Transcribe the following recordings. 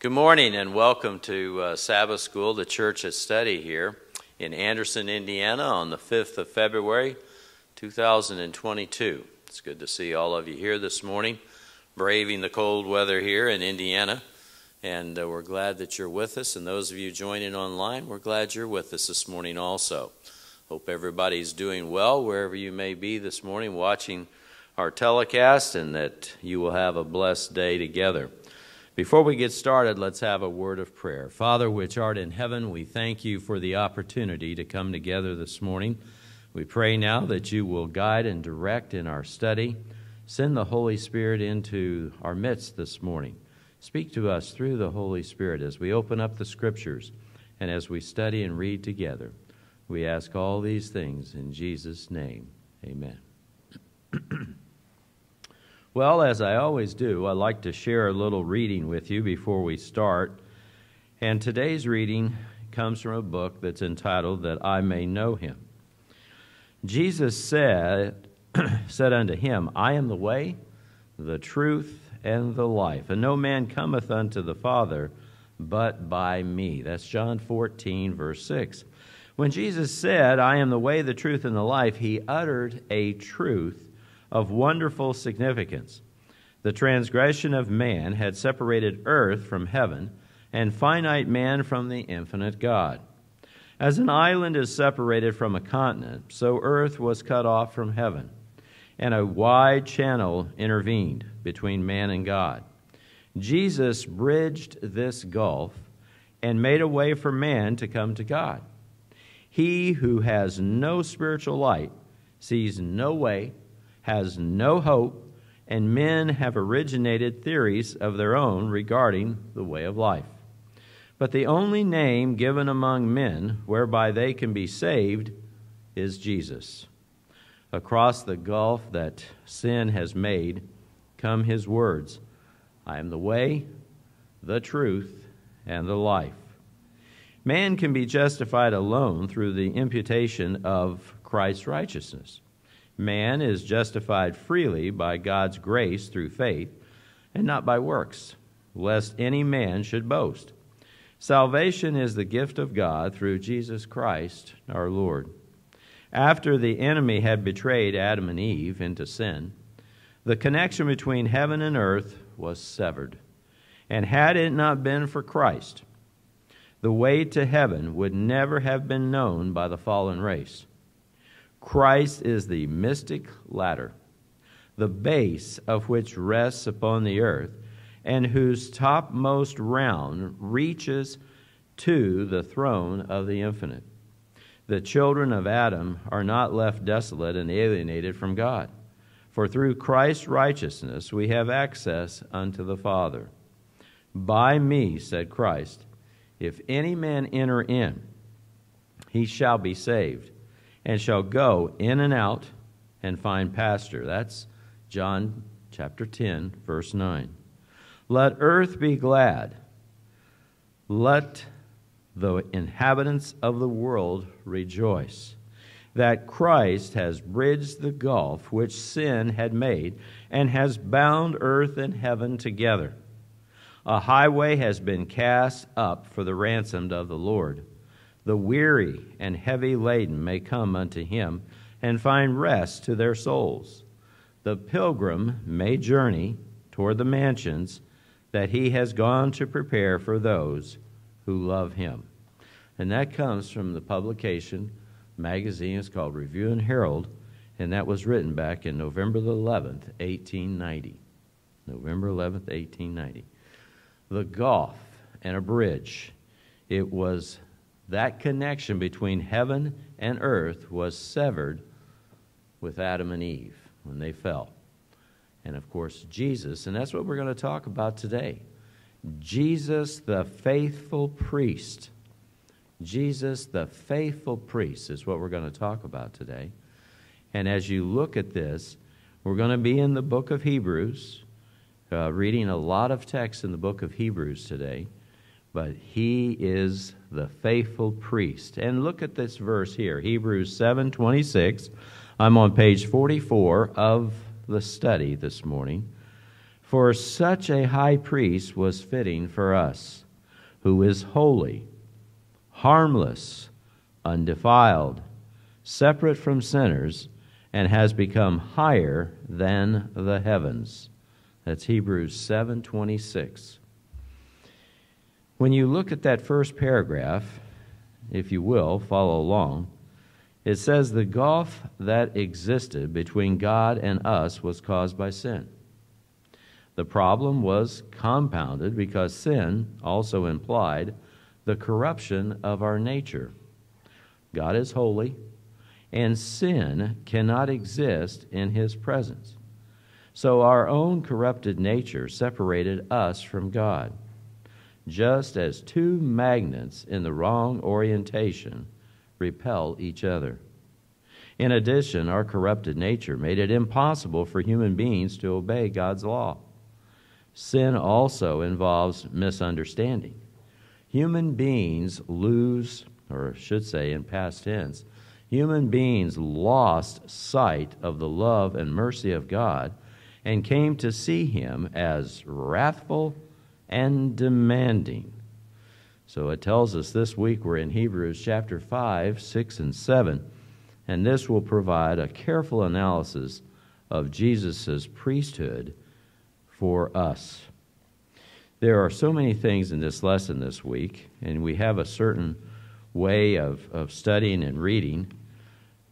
Good morning and welcome to uh, Sabbath School, the Church at Study here in Anderson, Indiana on the 5th of February 2022. It's good to see all of you here this morning, braving the cold weather here in Indiana. And uh, we're glad that you're with us. And those of you joining online, we're glad you're with us this morning also. Hope everybody's doing well wherever you may be this morning watching our telecast and that you will have a blessed day together. Before we get started, let's have a word of prayer. Father, which art in heaven, we thank you for the opportunity to come together this morning. We pray now that you will guide and direct in our study. Send the Holy Spirit into our midst this morning. Speak to us through the Holy Spirit as we open up the Scriptures and as we study and read together. We ask all these things in Jesus' name. Amen. Well, as I always do, I like to share a little reading with you before we start. And today's reading comes from a book that's entitled That I May Know Him. Jesus said, said unto him, I am the way, the truth, and the life, and no man cometh unto the Father but by me. That's John 14, verse 6. When Jesus said, I am the way, the truth, and the life, he uttered a truth of wonderful significance. The transgression of man had separated earth from heaven, and finite man from the infinite God. As an island is separated from a continent, so earth was cut off from heaven, and a wide channel intervened between man and God. Jesus bridged this gulf and made a way for man to come to God. He who has no spiritual light sees no way has no hope, and men have originated theories of their own regarding the way of life. But the only name given among men whereby they can be saved is Jesus. Across the gulf that sin has made come his words I am the way, the truth, and the life. Man can be justified alone through the imputation of Christ's righteousness. Man is justified freely by God's grace through faith, and not by works, lest any man should boast. Salvation is the gift of God through Jesus Christ our Lord. After the enemy had betrayed Adam and Eve into sin, the connection between heaven and earth was severed. And had it not been for Christ, the way to heaven would never have been known by the fallen race. Christ is the mystic ladder, the base of which rests upon the earth, and whose topmost round reaches to the throne of the infinite. The children of Adam are not left desolate and alienated from God, for through Christ's righteousness we have access unto the Father. By me, said Christ, if any man enter in, he shall be saved and shall go in and out and find pasture. That's John chapter 10, verse 9. Let earth be glad. Let the inhabitants of the world rejoice that Christ has bridged the gulf which sin had made and has bound earth and heaven together. A highway has been cast up for the ransomed of the Lord the weary and heavy laden may come unto him and find rest to their souls. The pilgrim may journey toward the mansions that he has gone to prepare for those who love him. And that comes from the publication magazine. It's called Review and Herald, and that was written back in November the 11th, 1890. November 11th, 1890. The Gulf and a bridge. It was that connection between heaven and earth was severed with Adam and Eve when they fell. And of course, Jesus, and that's what we're going to talk about today. Jesus, the faithful priest. Jesus, the faithful priest, is what we're going to talk about today. And as you look at this, we're going to be in the book of Hebrews, uh, reading a lot of text in the book of Hebrews today. But he is the faithful priest. And look at this verse here, Hebrews 7:26. I'm on page 44 of the study this morning. For such a high priest was fitting for us, who is holy, harmless, undefiled, separate from sinners, and has become higher than the heavens. That's Hebrews 7:26. When you look at that first paragraph, if you will, follow along, it says the gulf that existed between God and us was caused by sin. The problem was compounded because sin also implied the corruption of our nature. God is holy, and sin cannot exist in his presence. So our own corrupted nature separated us from God, just as two magnets in the wrong orientation repel each other. In addition, our corrupted nature made it impossible for human beings to obey God's law. Sin also involves misunderstanding. Human beings lose, or should say in past tense, human beings lost sight of the love and mercy of God and came to see him as wrathful and demanding. So it tells us this week we're in Hebrews chapter 5, 6, and 7, and this will provide a careful analysis of Jesus' priesthood for us. There are so many things in this lesson this week, and we have a certain way of, of studying and reading,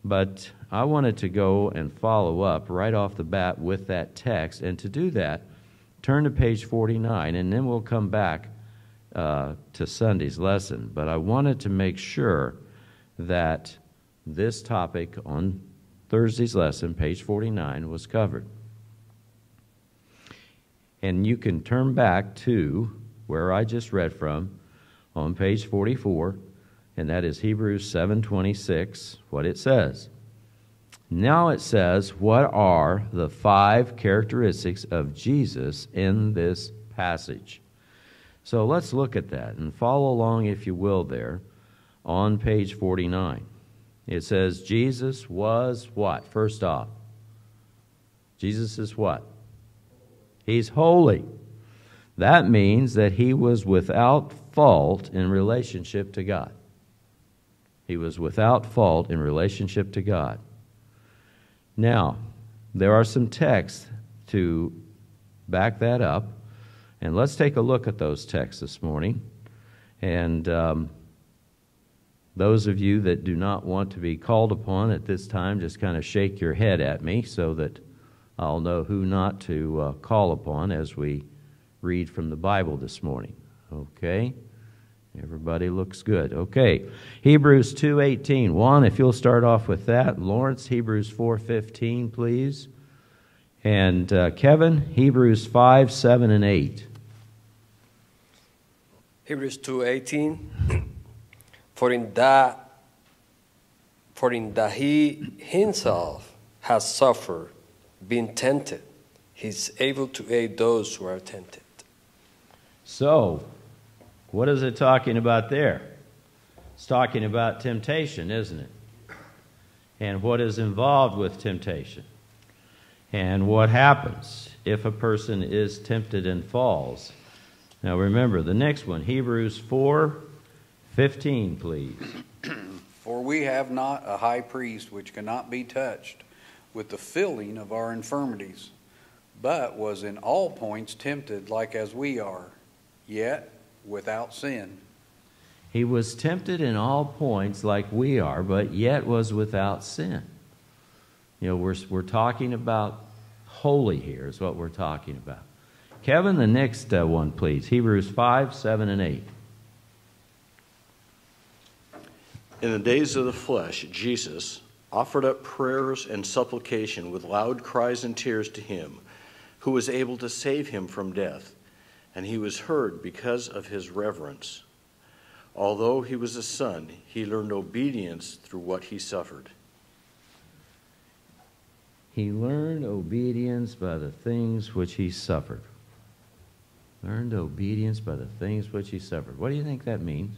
but I wanted to go and follow up right off the bat with that text. And to do that, turn to page 49, and then we'll come back uh, to Sunday's lesson. But I wanted to make sure that this topic on Thursday's lesson, page 49, was covered. And you can turn back to where I just read from on page 44, and that is Hebrews 7:26, what it says. Now it says, what are the five characteristics of Jesus in this passage? So let's look at that and follow along, if you will, there on page 49. It says, Jesus was what? First off, Jesus is what? He's holy. That means that he was without fault in relationship to God. He was without fault in relationship to God. Now, there are some texts to back that up, and let's take a look at those texts this morning. And um, those of you that do not want to be called upon at this time, just kind of shake your head at me so that I'll know who not to uh, call upon as we read from the Bible this morning. Okay? Everybody looks good. Okay. Hebrews 2:18. Juan, if you'll start off with that. Lawrence, Hebrews 4:15, please. And uh, Kevin, Hebrews 5, 7, and 8. Hebrews 2:18 For in that for in that he himself has suffered being tempted, he's able to aid those who are tempted. So, what is it talking about there? It's talking about temptation, isn't it? And what is involved with temptation. And what happens if a person is tempted and falls. Now remember, the next one, Hebrews 4 15, please. For we have not a high priest which cannot be touched with the filling of our infirmities, but was in all points tempted like as we are, yet without sin. He was tempted in all points like we are, but yet was without sin. You know, we're, we're talking about holy here, is what we're talking about. Kevin, the next uh, one, please. Hebrews 5, 7, and 8. In the days of the flesh, Jesus offered up prayers and supplication with loud cries and tears to him who was able to save him from death, and he was heard because of his reverence. Although he was a son, he learned obedience through what he suffered. He learned obedience by the things which he suffered. Learned obedience by the things which he suffered. What do you think that means?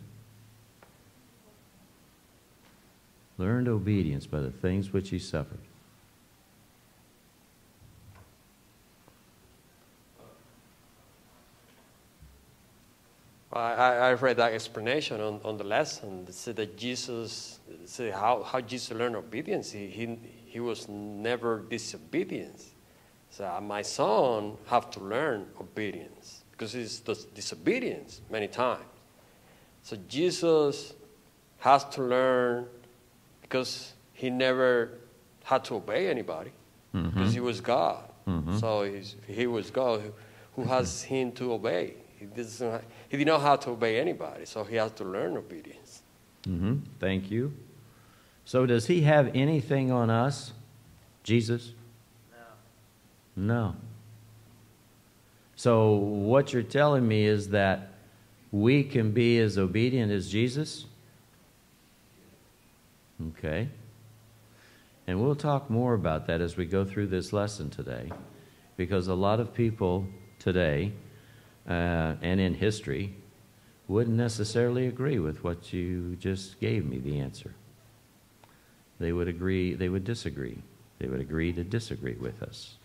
Learned obedience by the things which he suffered. I, I read that explanation on, on the lesson. It said that Jesus, said how, how Jesus learned obedience. He, he, he was never disobedient. So uh, my son have to learn obedience because he's disobedience many times. So Jesus has to learn because he never had to obey anybody mm-hmm. because he was God. Mm-hmm. So he was God who, who has him to obey. He, doesn't, he didn't know how to obey anybody, so he has to learn obedience. Mm-hmm. Thank you. So, does he have anything on us, Jesus? No. No. So, what you're telling me is that we can be as obedient as Jesus? Okay. And we'll talk more about that as we go through this lesson today, because a lot of people today uh, and in history wouldn't necessarily agree with what you just gave me the answer. They would agree, they would disagree. They would agree to disagree with us.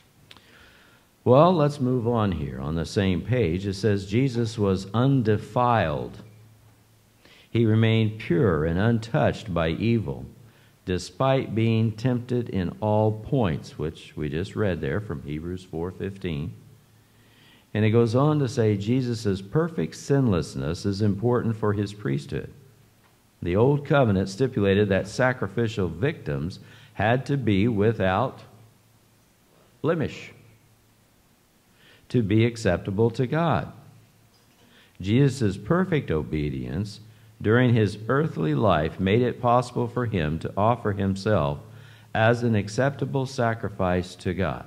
Well, let's move on here. On the same page, it says Jesus was undefiled. He remained pure and untouched by evil, despite being tempted in all points, which we just read there from Hebrews 4:15. And it goes on to say Jesus' perfect sinlessness is important for his priesthood. The Old Covenant stipulated that sacrificial victims had to be without blemish to be acceptable to God. Jesus' perfect obedience during his earthly life made it possible for him to offer himself as an acceptable sacrifice to God.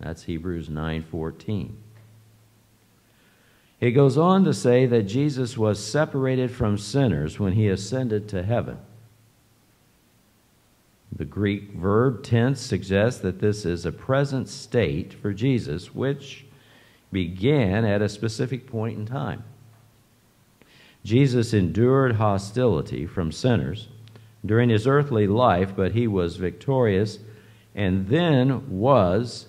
That's Hebrews 9:14. It goes on to say that Jesus was separated from sinners when he ascended to heaven. The Greek verb tense suggests that this is a present state for Jesus, which began at a specific point in time. Jesus endured hostility from sinners during his earthly life, but he was victorious and then was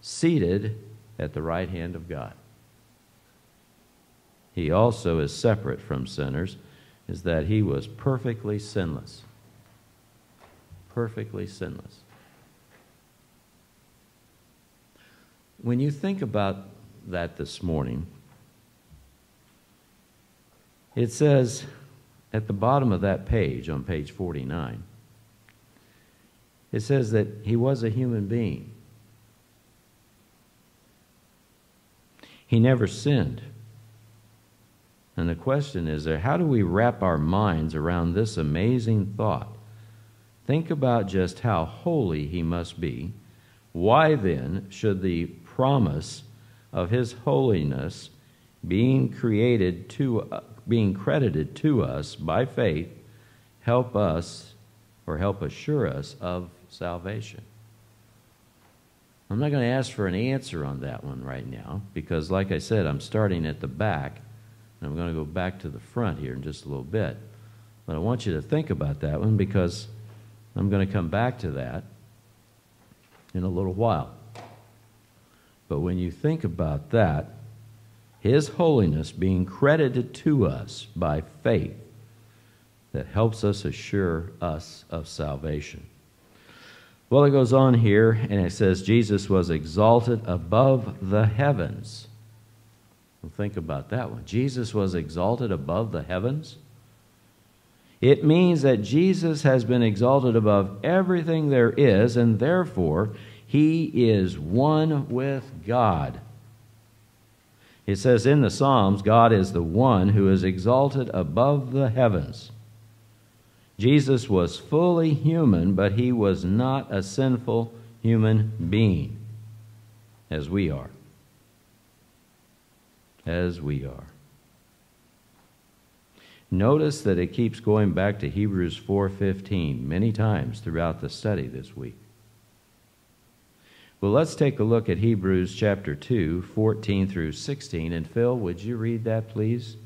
seated at the right hand of God he also is separate from sinners, is that he was perfectly sinless. Perfectly sinless. When you think about that this morning, it says at the bottom of that page, on page 49, it says that he was a human being. He never sinned. And the question is there, how do we wrap our minds around this amazing thought? Think about just how holy he must be. Why then should the promise of his holiness being created to uh, being credited to us by faith help us or help assure us of salvation? I'm not going to ask for an answer on that one right now because like I said, I'm starting at the back and I'm going to go back to the front here in just a little bit. But I want you to think about that one because I'm going to come back to that in a little while. But when you think about that, His holiness being credited to us by faith, that helps us assure us of salvation. Well, it goes on here and it says Jesus was exalted above the heavens well, think about that one. Jesus was exalted above the heavens. It means that Jesus has been exalted above everything there is, and therefore he is one with God. It says in the Psalms, God is the one who is exalted above the heavens. Jesus was fully human, but he was not a sinful human being, as we are as we are. Notice that it keeps going back to Hebrews 4:15 many times throughout the study this week. Well, let's take a look at Hebrews chapter 2, 14 through 16. And Phil, would you read that, please?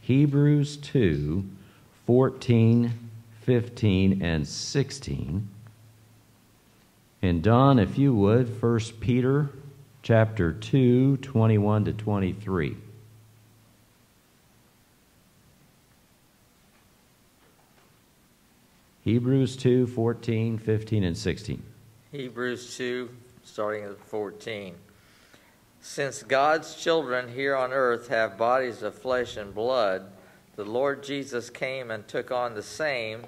Hebrews 2, 14, 15, and 16. And Don, if you would, 1 Peter chapter 2, 21 to 23. Hebrews 2, 14, 15, and 16. Hebrews 2, starting at 14. Since God's children here on earth have bodies of flesh and blood, the Lord Jesus came and took on the same,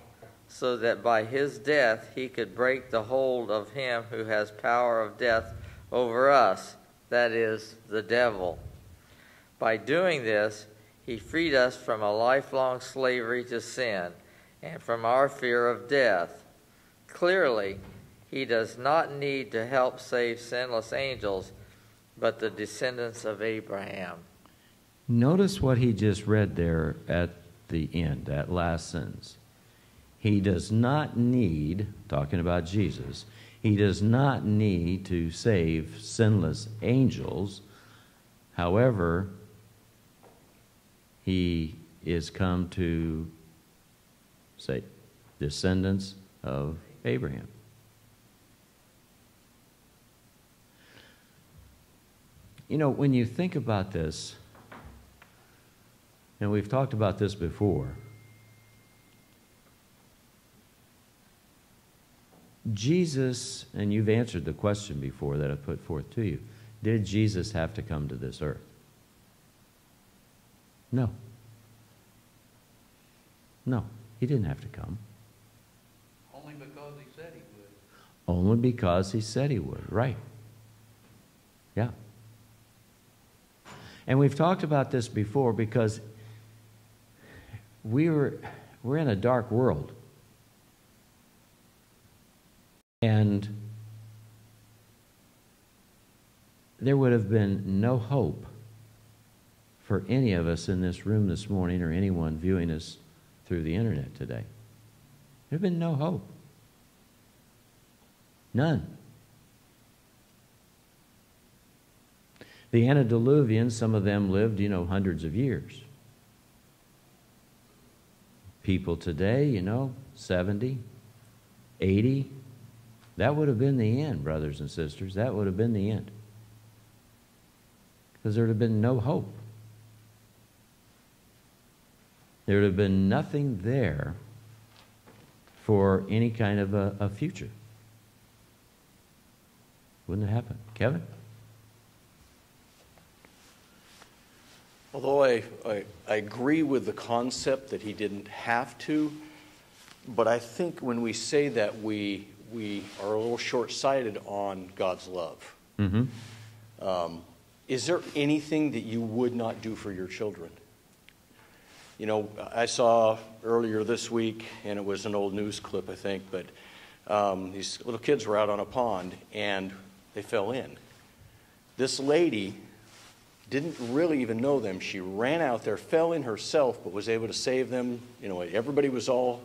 so that by his death he could break the hold of him who has power of death over us, that is, the devil. By doing this, he freed us from a lifelong slavery to sin and from our fear of death. Clearly, he does not need to help save sinless angels, but the descendants of Abraham. Notice what he just read there at the end, that last sentence. He does not need, talking about Jesus, he does not need to save sinless angels. However, he is come to say descendants of Abraham. You know, when you think about this, and we've talked about this before, Jesus, and you've answered the question before that I put forth to you did Jesus have to come to this earth? No. No, he didn't have to come. Only because he said he would. Only because he said he would, right. Yeah. And we've talked about this before because we were, we're in a dark world. And there would have been no hope for any of us in this room this morning or anyone viewing us through the internet today. There have been no hope. None. The antediluvians, some of them lived, you know, hundreds of years. People today, you know, 70, 80, that would have been the end, brothers and sisters. That would have been the end. Because there would have been no hope. There would have been nothing there for any kind of a, a future. Wouldn't it happen? Kevin? Although I, I, I, agree with the concept that he didn't have to, but I think when we say that, we, we are a little short sighted on God's love. Mm-hmm. Um, is there anything that you would not do for your children? You know, I saw earlier this week, and it was an old news clip, I think, but um, these little kids were out on a pond and they fell in. This lady didn't really even know them. She ran out there, fell in herself, but was able to save them. You know, everybody was all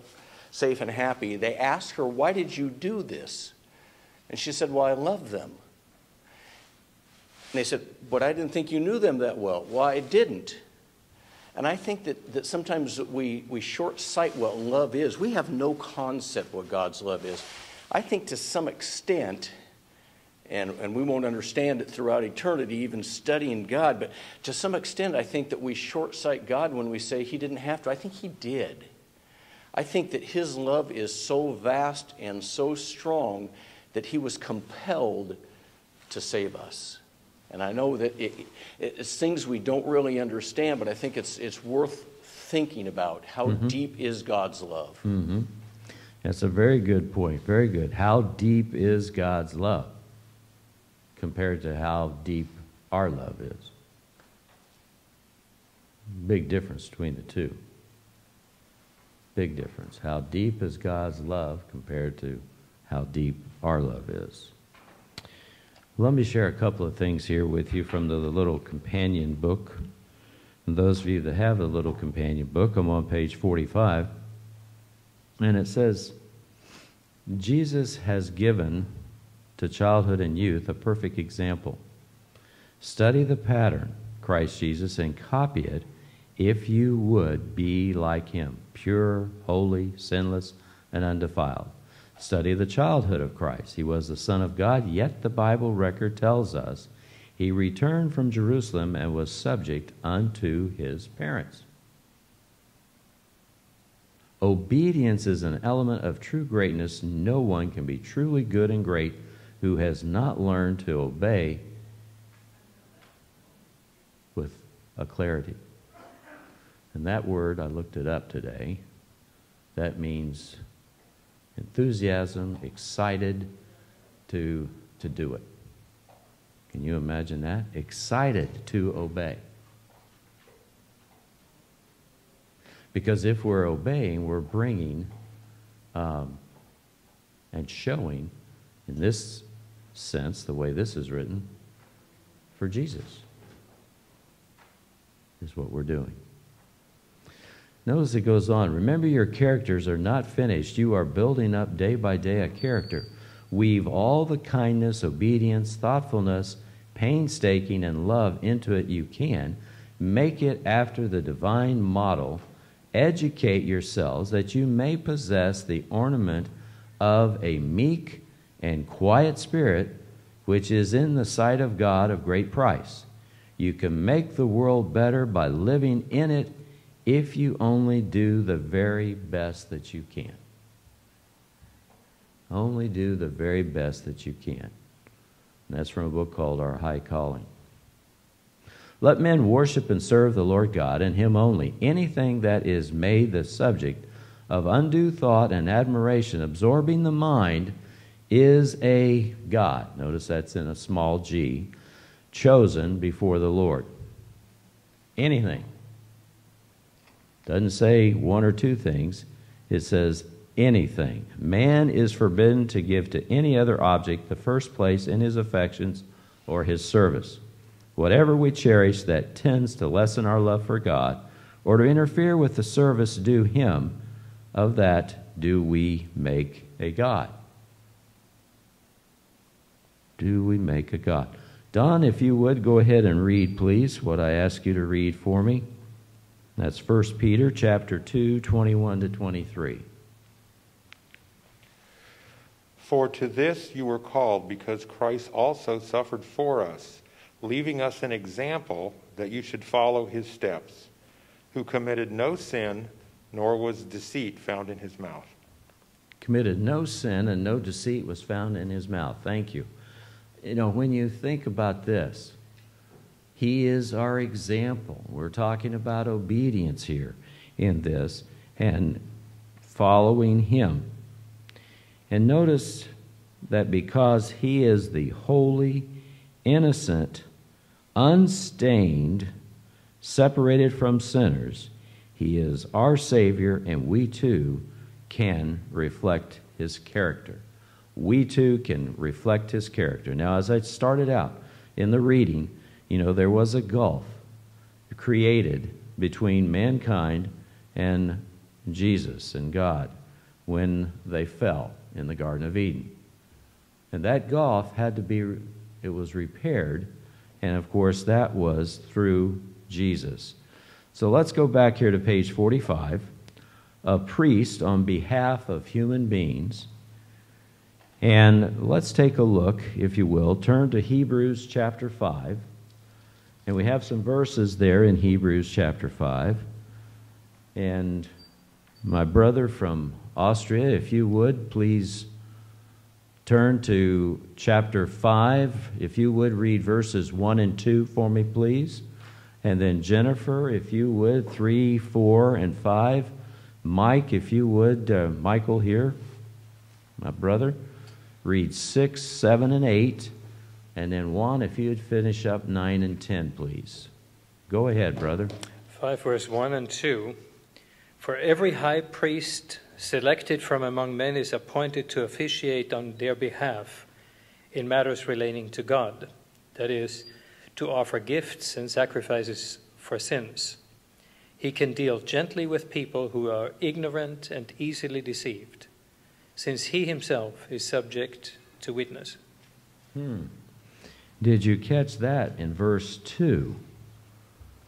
safe and happy. They asked her, Why did you do this? And she said, Well, I love them. And they said, But I didn't think you knew them that well. Well, I didn't. And I think that, that sometimes we, we short sight what love is. We have no concept what God's love is. I think to some extent, and, and we won't understand it throughout eternity, even studying God. But to some extent, I think that we short sight God when we say He didn't have to. I think He did. I think that His love is so vast and so strong that He was compelled to save us. And I know that it, it's things we don't really understand, but I think it's, it's worth thinking about. How mm-hmm. deep is God's love? Mm-hmm. That's a very good point. Very good. How deep is God's love? compared to how deep our love is. Big difference between the two. Big difference. How deep is God's love compared to how deep our love is? Let me share a couple of things here with you from the, little companion book. And those of you that have the little companion book, I'm on page 45. And it says, Jesus has given to childhood and youth a perfect example. Study the pattern, Christ Jesus, and copy it if you would be like him, pure, holy, sinless, and undefiled. Study the childhood of Christ. He was the Son of God, yet the Bible record tells us he returned from Jerusalem and was subject unto his parents. Obedience is an element of true greatness. No one can be truly good and great who has not learned to obey with a clarity. And that word, I looked it up today, that means enthusiasm, excited to, to do it. Can you imagine that? Excited to obey. Because if we're obeying, we're bringing um, and showing, in this sense, the way this is written, for Jesus, is what we're doing. Notice it goes on. Remember, your characters are not finished. You are building up day by day a character. Weave all the kindness, obedience, thoughtfulness, painstaking, and love into it you can. Make it after the divine model educate yourselves that you may possess the ornament of a meek and quiet spirit, which is in the sight of God of great price. You can make the world better by living in it if you only do the very best that you can. Only do the very best that you can. And that's from a book called Our High Calling. Let men worship and serve the Lord God and Him only. Anything that is made the subject of undue thought and admiration, absorbing the mind, is a God. Notice that's in a small g, chosen before the Lord. Anything. Doesn't say one or two things, it says anything. Man is forbidden to give to any other object the first place in his affections or his service. Whatever we cherish that tends to lessen our love for God or to interfere with the service due Him, of that do we make a God. Do we make a God? Don, if you would, go ahead and read, please, what I ask you to read for me. That's 1 Peter chapter 2, 21 to 23. For to this you were called, because Christ also suffered for us leaving us an example that you should follow his steps, who committed no sin, nor was deceit found in his mouth. Committed no sin, and no deceit was found in his mouth. Thank you. You know, when you think about this, he is our example. We're talking about obedience here in this and following him. And notice that because he is the holy, innocent, unstained, separated from sinners. He is our Savior, and we too can reflect His character. We too can reflect His character. Now, as I started out in the reading, you know, there was a gulf created between mankind and Jesus and God when they fell in the Garden of Eden. And that gulf had to be, it was repaired and of course, that was through Jesus. So let's go back here to page 45. A priest on behalf of human beings. And let's take a look, if you will. Turn to Hebrews chapter 5. And we have some verses there in Hebrews chapter 5. And my brother from Austria, if you would, please turn to chapter 5. If you would read verses 1 and 2 for me, please. And then Jennifer, if you would, 3, 4, and 5. Mike, if you would, uh, Michael here, my brother, read 6, 7, and 8. And then Juan, if you would finish up 9 and 10, please. Go ahead, brother. 5, verse 1 and 2. For every high priest selected from among men is appointed to officiate on their behalf in matters relating to God, that is, to offer gifts and sacrifices for sins. He can deal gently with people who are ignorant and easily deceived, since he himself is subject to witness. Hmm. Did you catch that in verse 2?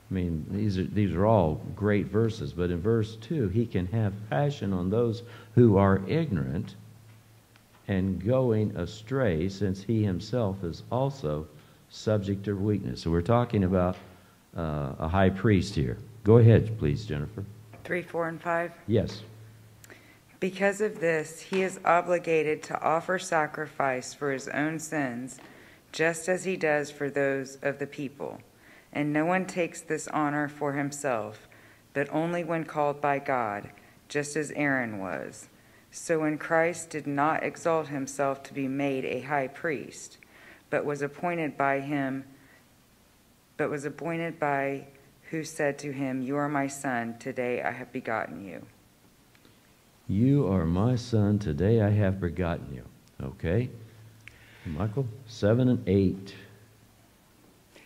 I mean, these are, these are all great verses, but in verse 2, he can have passion on those who are ignorant and going astray, since he himself is also subject to weakness. So we're talking about uh, a high priest here. Go ahead, please, Jennifer. 3, 4, and 5. Yes. Because of this, he is obligated to offer sacrifice for his own sins, just as he does for those of the people. And no one takes this honor for himself, but only when called by God, just as Aaron was. So when Christ did not exalt himself to be made a high priest, but was appointed by him, but was appointed by who said to him, You are my son, today I have begotten you. You are my son, today I have begotten you. Okay? Michael, 7 and 8.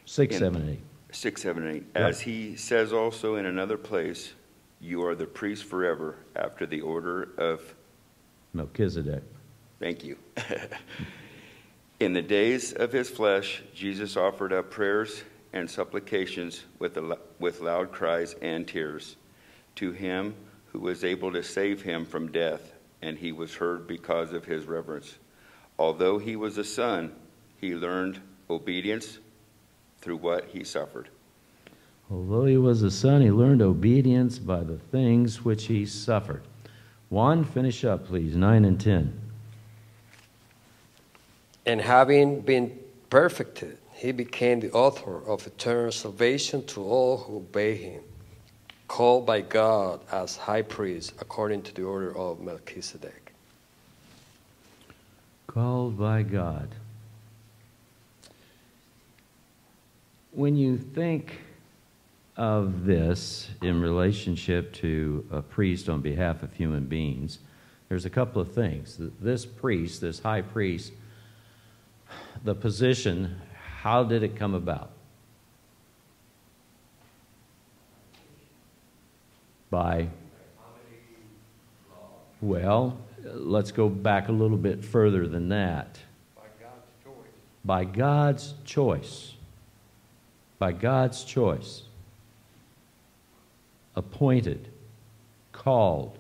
6, In- 7, and 8. 6, 7, and 8. Right. As he says also in another place, you are the priest forever after the order of, Melchizedek. thank you. In the days of his flesh, Jesus offered up prayers and supplications with, a, with loud cries and tears to him who was able to save him from death, and he was heard because of his reverence. Although he was a son, he learned obedience through what he suffered. Although he was a son, he learned obedience by the things which he suffered. Juan, finish up, please. 9 and 10. And having been perfected, he became the author of eternal salvation to all who obey him, called by God as high priest according to the order of Melchizedek. Called by God. When you think of this in relationship to a priest on behalf of human beings, there's a couple of things. This priest, this high priest, the position, how did it come about? By, well, let's go back a little bit further than that. By God's choice. By God's choice. By God's choice. Appointed, called.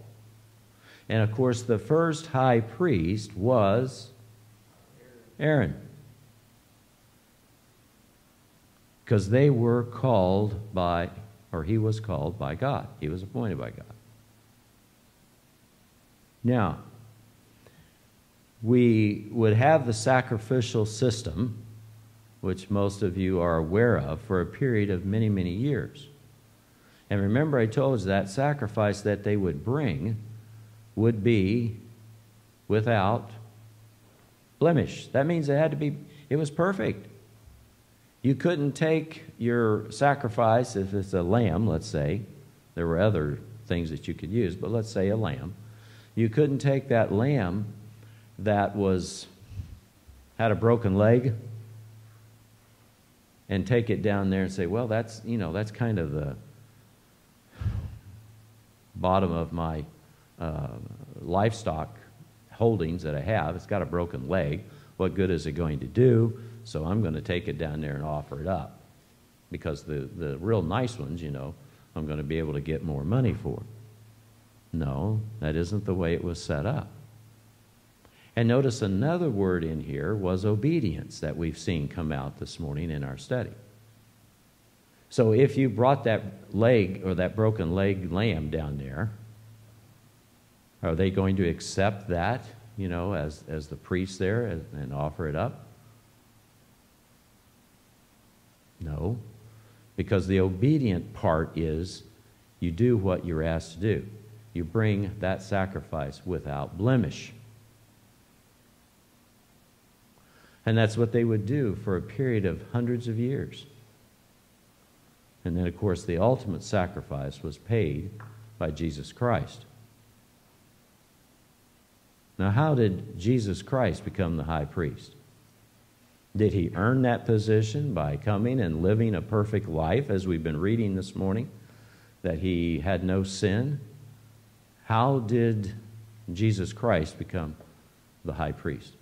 And of course, the first high priest was Aaron. Because they were called by, or he was called by God. He was appointed by God. Now, we would have the sacrificial system, which most of you are aware of, for a period of many, many years. And remember, I told you that sacrifice that they would bring would be without blemish. That means it had to be, it was perfect. You couldn't take your sacrifice, if it's a lamb, let's say, there were other things that you could use, but let's say a lamb. You couldn't take that lamb that was had a broken leg and take it down there and say, well, that's you know that's kind of the bottom of my uh, livestock holdings that I have. It's got a broken leg. What good is it going to do? So I'm going to take it down there and offer it up because the the real nice ones, you know, I'm going to be able to get more money for. No, that isn't the way it was set up. And notice another word in here was obedience that we've seen come out this morning in our study. So if you brought that leg or that broken leg lamb down there, are they going to accept that, you know, as, as the priest there and, and offer it up? No, because the obedient part is you do what you're asked to do. You bring that sacrifice without blemish. And that's what they would do for a period of hundreds of years. And then, of course, the ultimate sacrifice was paid by Jesus Christ. Now, how did Jesus Christ become the high priest? Did he earn that position by coming and living a perfect life, as we've been reading this morning, that he had no sin? How did Jesus Christ become the high priest?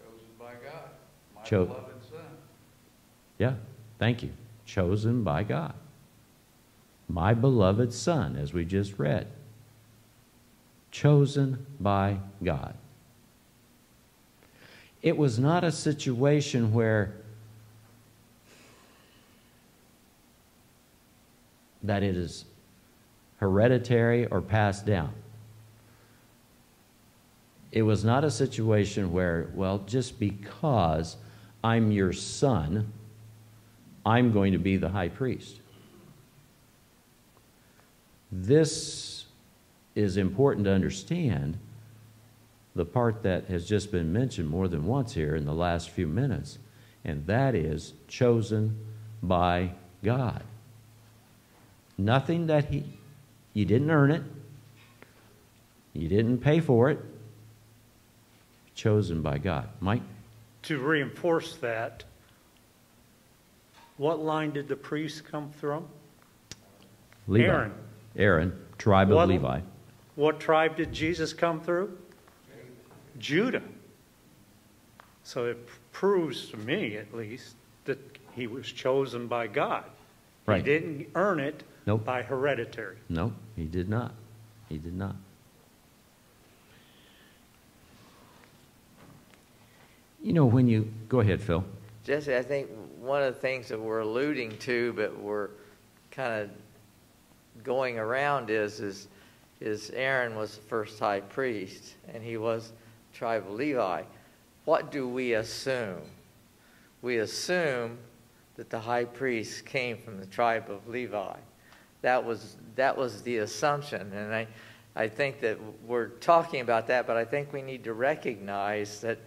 Chosen by God, my Cho- beloved Son. Yeah, thank you. Chosen by God. My beloved Son, as we just read. Chosen by God. It was not a situation where that it is hereditary or passed down. it was not a situation where, well, just because I'm your son, I'm going to be the high priest. This is important to understand the part that has just been mentioned more than once here in the last few minutes, and that is chosen by God. Nothing that he, you didn't earn it, you didn't pay for it, chosen by God. Mike? To reinforce that, what line did the priest come from? Levi. Aaron. Aaron, tribe What- of Levi. What tribe did Jesus come through? Judah. So it proves to me, at least, that he was chosen by God. Right. He didn't earn it Nope. by hereditary. No, he did not. He did not. You know, when you go ahead, Phil. Jesse, I think one of the things that we're alluding to, but we're kind of going around is, is, is Aaron was the first high priest, and he was tribe of Levi. What do we assume? We assume that the high priest came from the tribe of Levi. That was, that was the assumption, and I, I think that we're talking about that, but I think we need to recognize that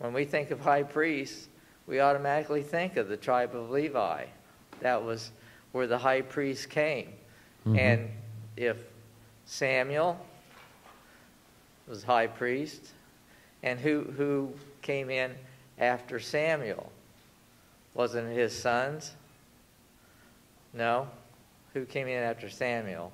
when we think of high priests, we automatically think of the tribe of Levi. That was where the high priest came. Mhm. And if Samuel was high priest, and who, who came in after Samuel? Wasn't it his sons? No? Who came in after Samuel?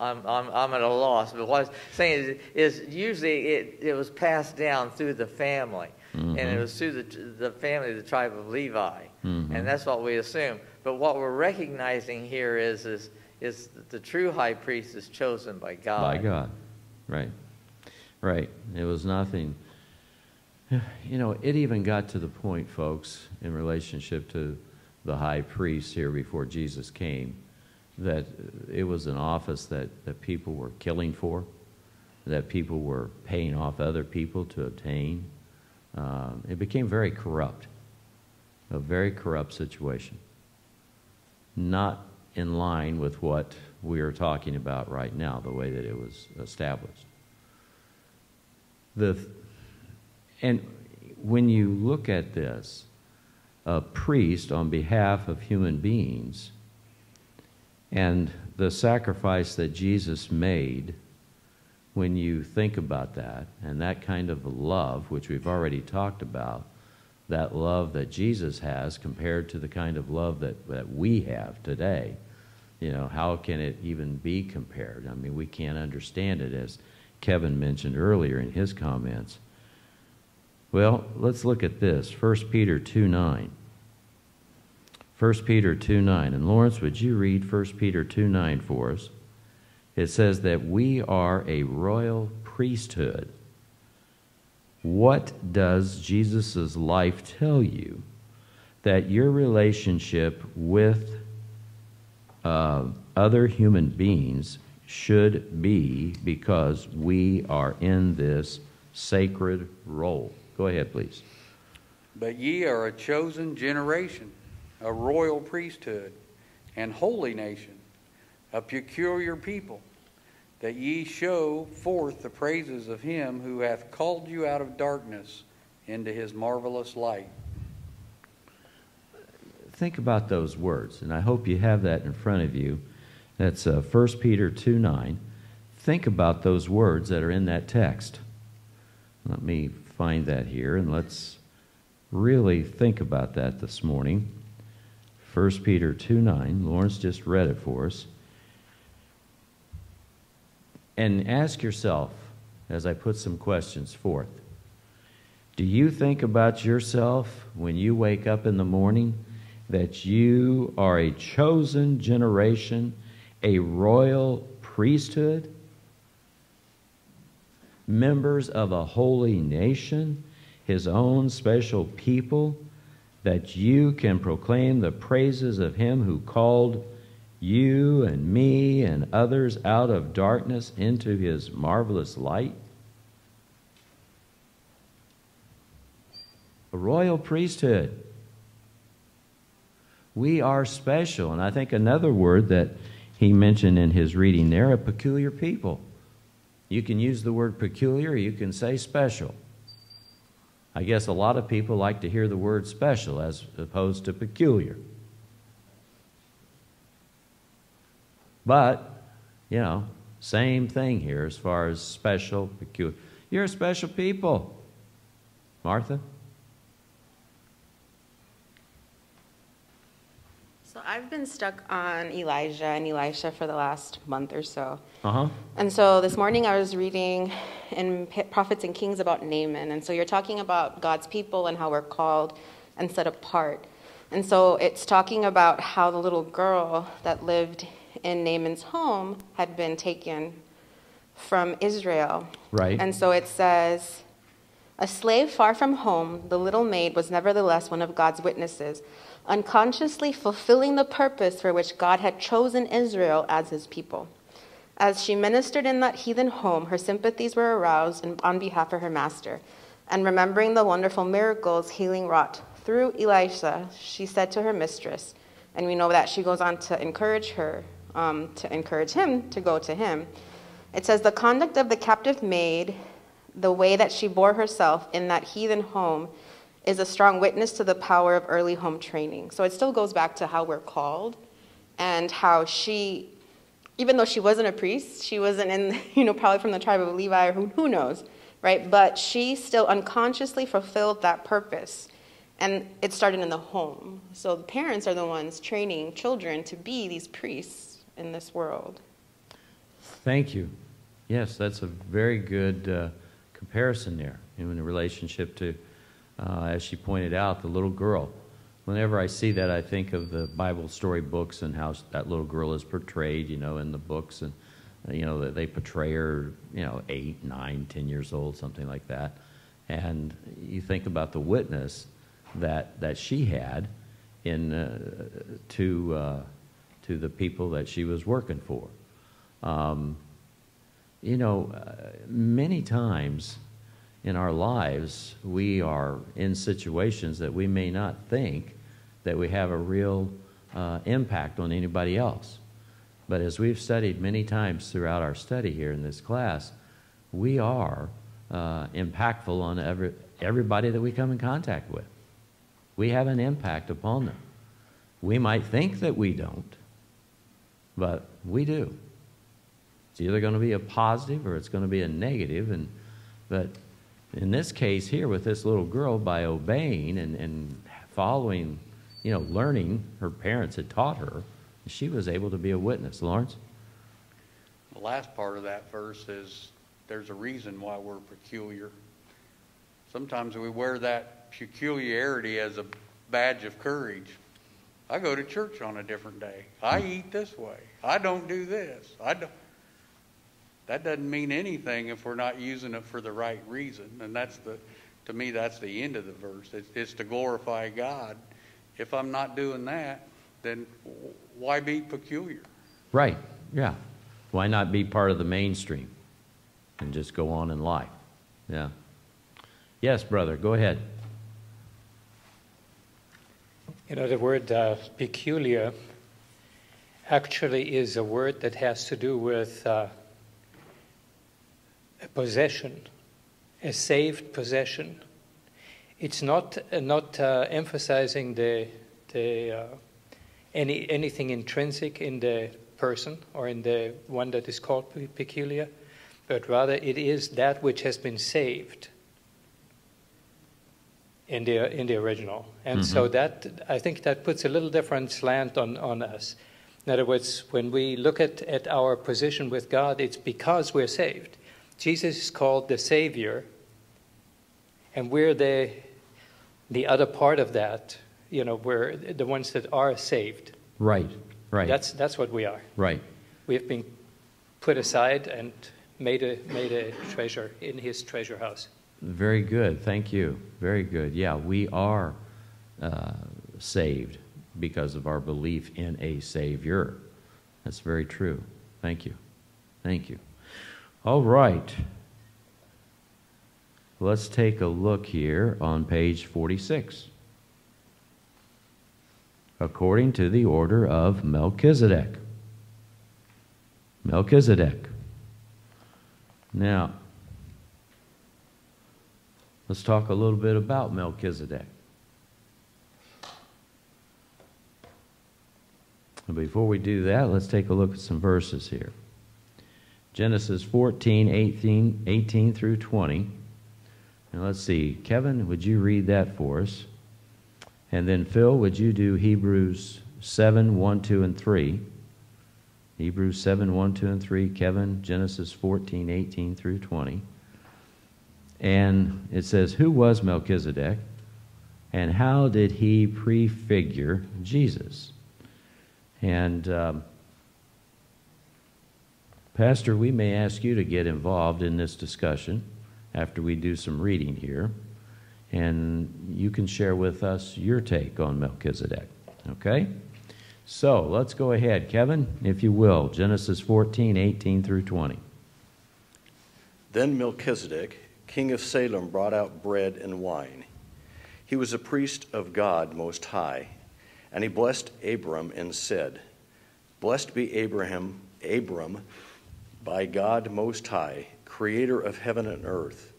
I'm, I'm, I'm at a loss. But what I'm saying is, is usually it, it was passed down through the family. And it Mhm. was through the, the family, the tribe of Levi. Mhm. And that's what we assume. But what we're recognizing here is, is, is that the true high priest is chosen by God. By God. Right. Right. It was nothing. You know, it even got to the point, folks, in relationship to the high priest here before Jesus came, that it was an office that, that people were killing for, that people were paying off other people to obtain. Um, it became very corrupt, a very corrupt situation. Not in line with what we are talking about right now, the way that it was established. The, and when you look at this, a priest on behalf of human beings and the sacrifice that Jesus made, when you think about that, and that kind of love, which we've already talked about, that love that Jesus has compared to the kind of love that, that we have today, you know, how can it even be compared? I mean, we can't understand it, as Kevin mentioned earlier in his comments. Well, let's look at this 1 Peter 2 9. 1 Peter 2 9. And Lawrence, would you read 1 Peter 2 9 for us? It says that we are a royal priesthood. What does Jesus' life tell you? That your relationship with uh, other human beings should be because we are in this sacred role. Go ahead, please. But ye are a chosen generation, a royal priesthood, and holy nation, a peculiar people, that ye show forth the praises of him who hath called you out of darkness into his marvelous light. Think about those words, and I hope you have that in front of you. That's uh, 1 Peter 2 9. Think about those words that are in that text. Let me find that here, and let's really think about that this morning. 1 Peter 2 9. Lawrence just read it for us. And ask yourself, as I put some questions forth, do you think about yourself when you wake up in the morning that you are a chosen generation, a royal priesthood, members of a holy nation, his own special people, that you can proclaim the praises of him who called you and me and others out of darkness into his marvelous light? A royal priesthood. We are special. And I think another word that he mentioned in his reading there a peculiar people. You can use the word peculiar, you can say special. I guess a lot of people like to hear the word special as opposed to peculiar. But, you know, same thing here as far as special, peculiar. You're a special people. Martha? So I've been stuck on Elijah and Elisha for the last month or so. Uh huh. And so this morning I was reading in Prophets and Kings about Naaman. And so you're talking about God's people and how we're called and set apart. And so it's talking about how the little girl that lived in Naaman's home had been taken from Israel. Right. And so it says, A slave far from home, the little maid was nevertheless one of God's witnesses unconsciously fulfilling the purpose for which God had chosen Israel as his people. As she ministered in that heathen home, her sympathies were aroused on behalf of her master. And remembering the wonderful miracles healing wrought through Elisha, she said to her mistress, and we know that she goes on to encourage her, um, to encourage him to go to him. It says, The conduct of the captive maid, the way that she bore herself in that heathen home, is a strong witness to the power of early home training. So it still goes back to how we're called and how she, even though she wasn't a priest, she wasn't in, you know, probably from the tribe of Levi or who, who knows, right? But she still unconsciously fulfilled that purpose. And it started in the home. So the parents are the ones training children to be these priests in this world. Thank you. Yes, that's a very good uh, comparison there in the relationship to uh, as she pointed out, the little girl. Whenever I see that, I think of the Bible story books and how that little girl is portrayed, you know, in the books, and uh, you know that they portray her, you know, eight, nine, ten years old, something like that. And you think about the witness that that she had in uh, to uh, to the people that she was working for. Um, you know, uh, many times in our lives, we are in situations that we may not think that we have a real uh, impact on anybody else. But as we've studied many times throughout our study here in this class, we are uh, impactful on every, everybody that we come in contact with. We have an impact upon them. We might think that we don't, but we do. It's either going to be a positive or it's going to be a negative, and but in this case here with this little girl, by obeying and, and following, you know, learning, her parents had taught her, she was able to be a witness. Lawrence? The last part of that verse is there's a reason why we're peculiar. Sometimes we wear that peculiarity as a badge of courage. I go to church on a different day. I hmm. eat this way. I don't do this. I don't that doesn't mean anything if we're not using it for the right reason. And that's the, to me, that's the end of the verse. It's, it's to glorify God. If I'm not doing that, then why be peculiar? Right, yeah. Why not be part of the mainstream and just go on in life? Yeah. Yes, brother, go ahead. You know, the word uh, peculiar actually is a word that has to do with uh, a possession, a saved possession. It's not uh, not uh, emphasizing the the uh, any anything intrinsic in the person or in the one that is called peculiar, but rather it is that which has been saved in the in the original. And mm-hmm. so that I think that puts a little different slant on, on us. In other words, when we look at, at our position with God, it's because we're saved. Jesus is called the Savior, and we're the, the other part of that. You know, we're the ones that are saved. Right, right. That's, that's what we are. Right. We have been put aside and made a, made a treasure in his treasure house. Very good. Thank you. Very good. Yeah, we are uh, saved because of our belief in a Savior. That's very true. Thank you. Thank you. All right. let's take a look here on page 46. According to the order of Melchizedek. Melchizedek. Now, let's talk a little bit about Melchizedek. Before we do that, let's take a look at some verses here. Genesis 14, 18, 18 through 20. And let's see, Kevin, would you read that for us? And then, Phil, would you do Hebrews 7, 1, 2, and 3? Hebrews 7, 1, 2, and 3. Kevin, Genesis 14, 18 through 20. And it says, Who was Melchizedek? And how did he prefigure Jesus? And, um, Pastor, we may ask you to get involved in this discussion after we do some reading here. And you can share with us your take on Melchizedek. Okay? So let's go ahead. Kevin, if you will, Genesis 14, 18 through 20. Then Melchizedek, king of Salem, brought out bread and wine. He was a priest of God Most High, and he blessed Abram and said, Blessed be Abraham, Abram, by God Most High, creator of heaven and earth.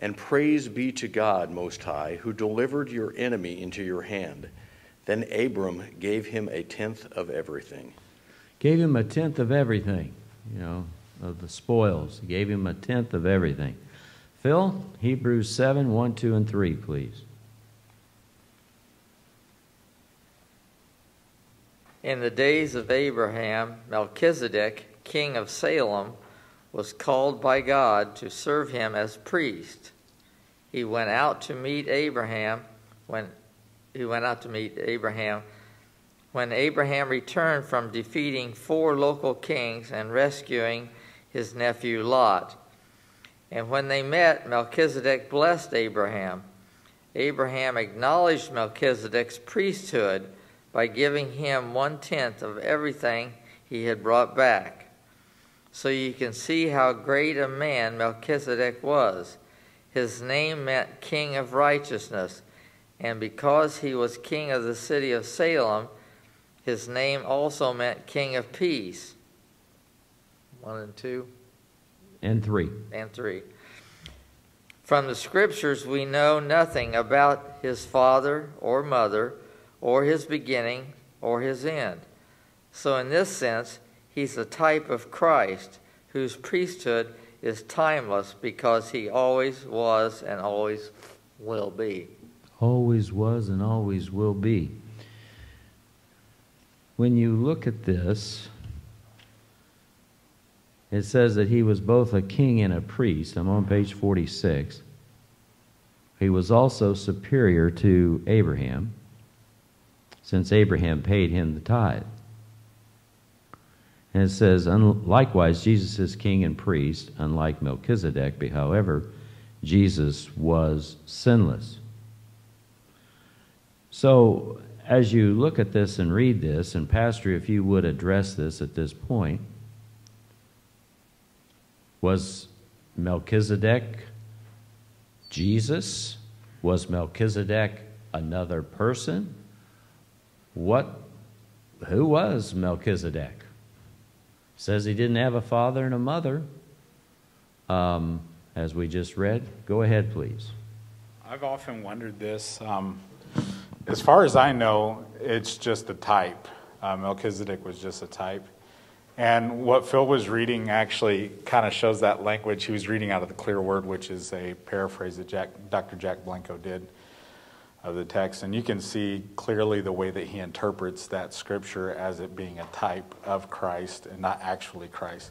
And praise be to God Most High, who delivered your enemy into your hand. Then Abram gave him a tenth of everything. Gave him a tenth of everything, you know, of the spoils. He gave him a tenth of everything. Phil, Hebrews 7 1, 2, and 3, please. In the days of Abraham, Melchizedek, king of Salem, was called by God to serve him as priest. He went out to meet Abraham when he went out to meet Abraham when Abraham returned from defeating four local kings and rescuing his nephew Lot. And when they met, Melchizedek blessed Abraham. Abraham acknowledged Melchizedek's priesthood by giving him one tenth of everything he had brought back. So you can see how great a man Melchizedek was. His name meant King of Righteousness, and because he was king of the city of Salem, his name also meant King of Peace. One and two. And three. And three. From the scriptures, we know nothing about his father or mother, or his beginning, or his end. So, in this sense, he's a type of Christ, whose priesthood is timeless because he always was and always will be. Always was and always will be. When you look at this, it says that he was both a king and a priest. I'm on page 46. He was also superior to Abraham, since Abraham paid him the tithe. And it says, likewise, Jesus is king and priest, unlike Melchizedek, but however, Jesus was sinless. So, as you look at this and read this, and Pastor, if you would address this at this point, was Melchizedek Jesus? Was Melchizedek another person? What who was Melchizedek? Says he didn't have a father and a mother. Um, as we just read. Go ahead, please. I've often wondered this. Um, as far as I know, it's just a type. Uh, Melchizedek was just a type. And what Phil was reading actually kind of shows that language. He was reading out of the Clear Word, which is a paraphrase that Jack, Dr. Jack Blanco did of the text. And you can see clearly the way that he interprets that scripture as it being a type of Christ and not actually Christ.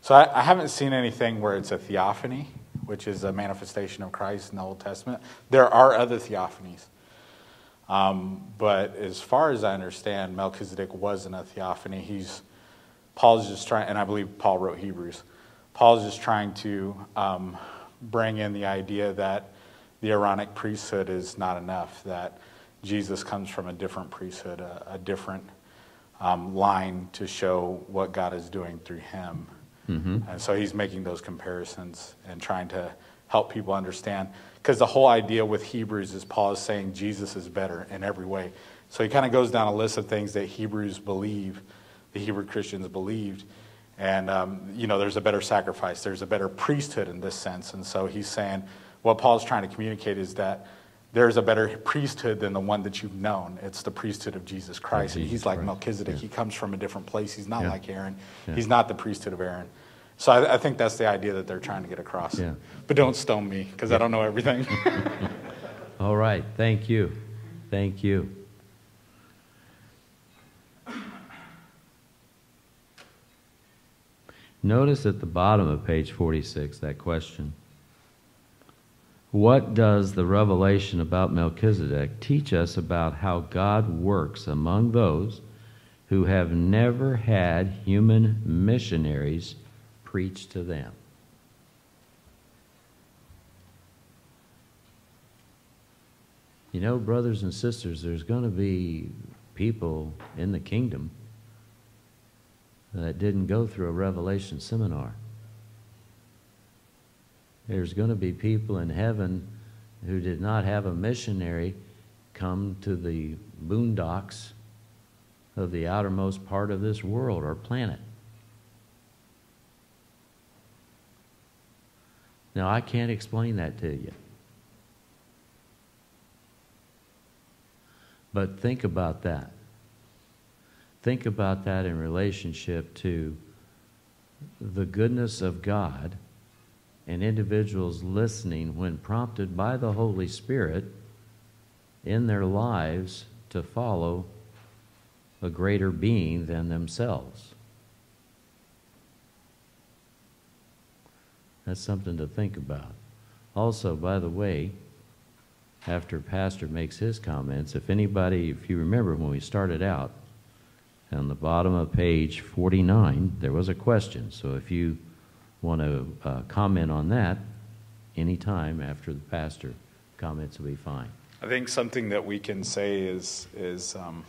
So I, I haven't seen anything where it's a theophany, which is a manifestation of Christ in the Old Testament. There are other theophanies. Um, but as far as I understand, Melchizedek wasn't a theophany. He's Paul's just trying, and I believe Paul wrote Hebrews. Paul's just trying to um, bring in the idea that the Aaronic priesthood is not enough. That Jesus comes from a different priesthood, a, a different um, line to show what God is doing through him. Mm-hmm. And so he's making those comparisons and trying to help people understand. Because the whole idea with Hebrews is Paul is saying Jesus is better in every way. So he kind of goes down a list of things that Hebrews believe, the Hebrew Christians believed. And, um, you know, there's a better sacrifice, there's a better priesthood in this sense. And so he's saying what Paul's trying to communicate is that there's a better priesthood than the one that you've known. It's the priesthood of Jesus Christ. Jesus and he's like Christ. Melchizedek. Yeah. He comes from a different place. He's not Yeah. like Aaron. Yeah. He's not the priesthood of Aaron. So I, I think that's the idea that they're trying to get across. Yeah. But don't stone me because I don't know everything. All right, thank you. Thank you. Notice at the bottom of page 46 that question. What does the revelation about Melchizedek teach us about how God works among those who have never had human missionaries preach to them? You know, brothers and sisters, there's going to be people in the kingdom that didn't go through a revelation seminar. There's going to be people in heaven who did not have a missionary come to the boondocks of the outermost part of this world or planet. Now, I can't explain that to you. But think about that. Think about that in relationship to the goodness of God and individuals listening when prompted by the Holy Spirit in their lives to follow a greater being than themselves. That's something to think about. Also, by the way, after Pastor makes his comments, if anybody, if you remember when we started out, on the bottom of page 49, there was a question. So if you want to uh, comment on that, anytime after the pastor comments will be fine. I think something that we can say is, is um,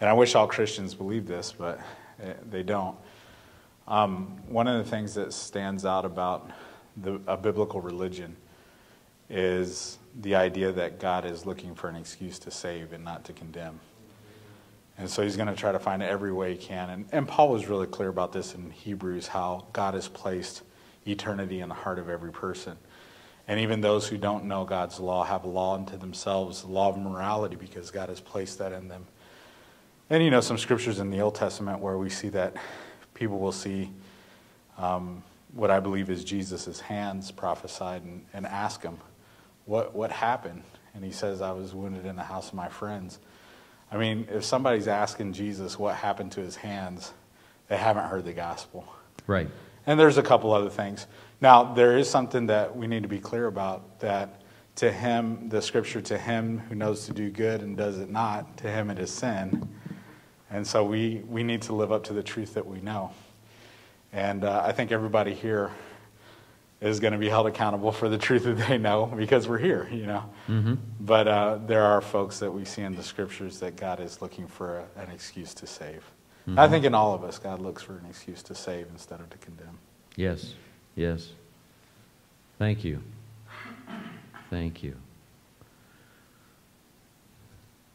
and I wish all Christians believed this, but eh, they don't. Um, one of the things that stands out about the, a biblical religion is the idea that God is looking for an excuse to save and not to condemn. And so he's going to try to find every way he can. And, and Paul was really clear about this in Hebrews how God has placed eternity in the heart of every person. And even those who don't know God's law have a law unto themselves, the law of morality, because God has placed that in them. And you know, some scriptures in the Old Testament where we see that people will see um, what I believe is Jesus' hands prophesied and, and ask him, what, what happened? And he says, I was wounded in the house of my friends. I mean, if somebody's asking Jesus what happened to his hands, they haven't heard the gospel. Right. And there's a couple other things. Now, there is something that we need to be clear about that to him, the scripture, to him who knows to do good and does it not, to him it is sin. And so we, we need to live up to the truth that we know. And uh, I think everybody here is going to be held accountable for the truth that they know because we're here, you know. Mm-hmm. But uh, there are folks that we see in the scriptures that God is looking for a, an excuse to save. I think in all of us, God looks for an excuse to save instead of to condemn. Yes, yes. Thank you. Thank you.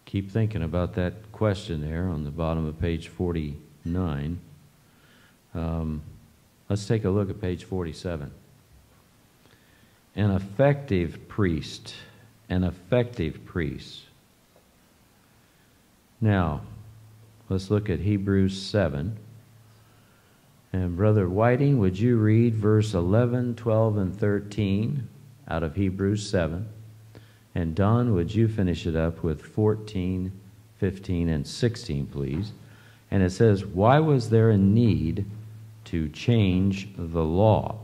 Keep thinking about that question there on the bottom of page 49. Um, let's take a look at page 47. An effective priest, an effective priest. Now, let's look at Hebrews 7. And Brother Whiting, would you read verse 11, 12, and 13 out of Hebrews 7? And Don, would you finish it up with 14, 15, and 16, please? And it says, Why was there a need to change the law?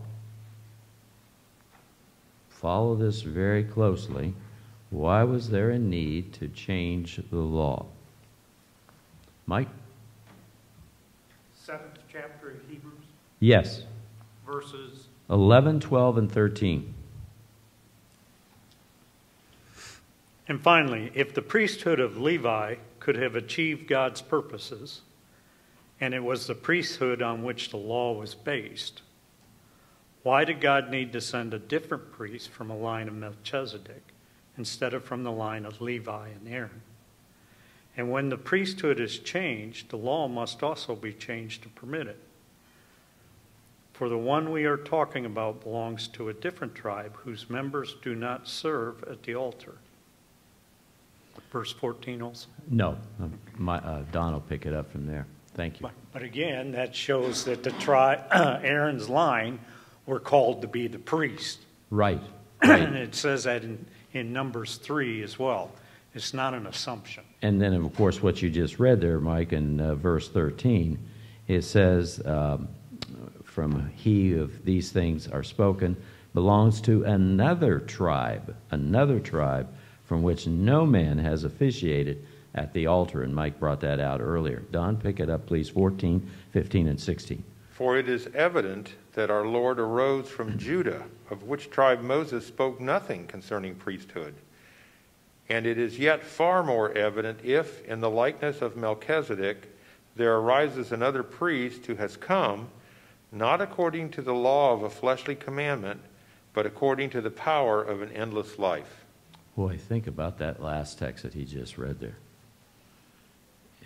Follow this very closely. Why was there a need to change the law? Mike? Seventh chapter of Hebrews, Yes. verses 11, 12, and 13. And finally, if the priesthood of Levi could have achieved God's purposes, and it was the priesthood on which the law was based, Why did God need to send a different priest from a line of Melchizedek instead of from the line of Levi and Aaron? And when the priesthood is changed, the law must also be changed to permit it. For the one we are talking about belongs to a different tribe whose members do not serve at the altar. Verse 14 also. No, uh, my, uh, Don will pick it up from there. Thank you. But, but again, that shows that the tribe, Aaron's line, were called to be the priest. Right. and it says that in, in Numbers 3 as well. It's not an assumption. And then, of course, what you just read there, Mike, in uh, verse 13, it says, um, From he of these things are spoken, belongs to another tribe, another tribe from which no man has officiated at the altar. And Mike brought that out earlier. Don, pick it up, please 14, 15, and 16. For it is evident that our Lord arose from Judah, of which tribe Moses spoke nothing concerning priesthood. And it is yet far more evident if, in the likeness of Melchizedek, there arises another priest who has come, not according to the law of a fleshly commandment, but according to the power of an endless life. Boy, think about that last text that he just read there.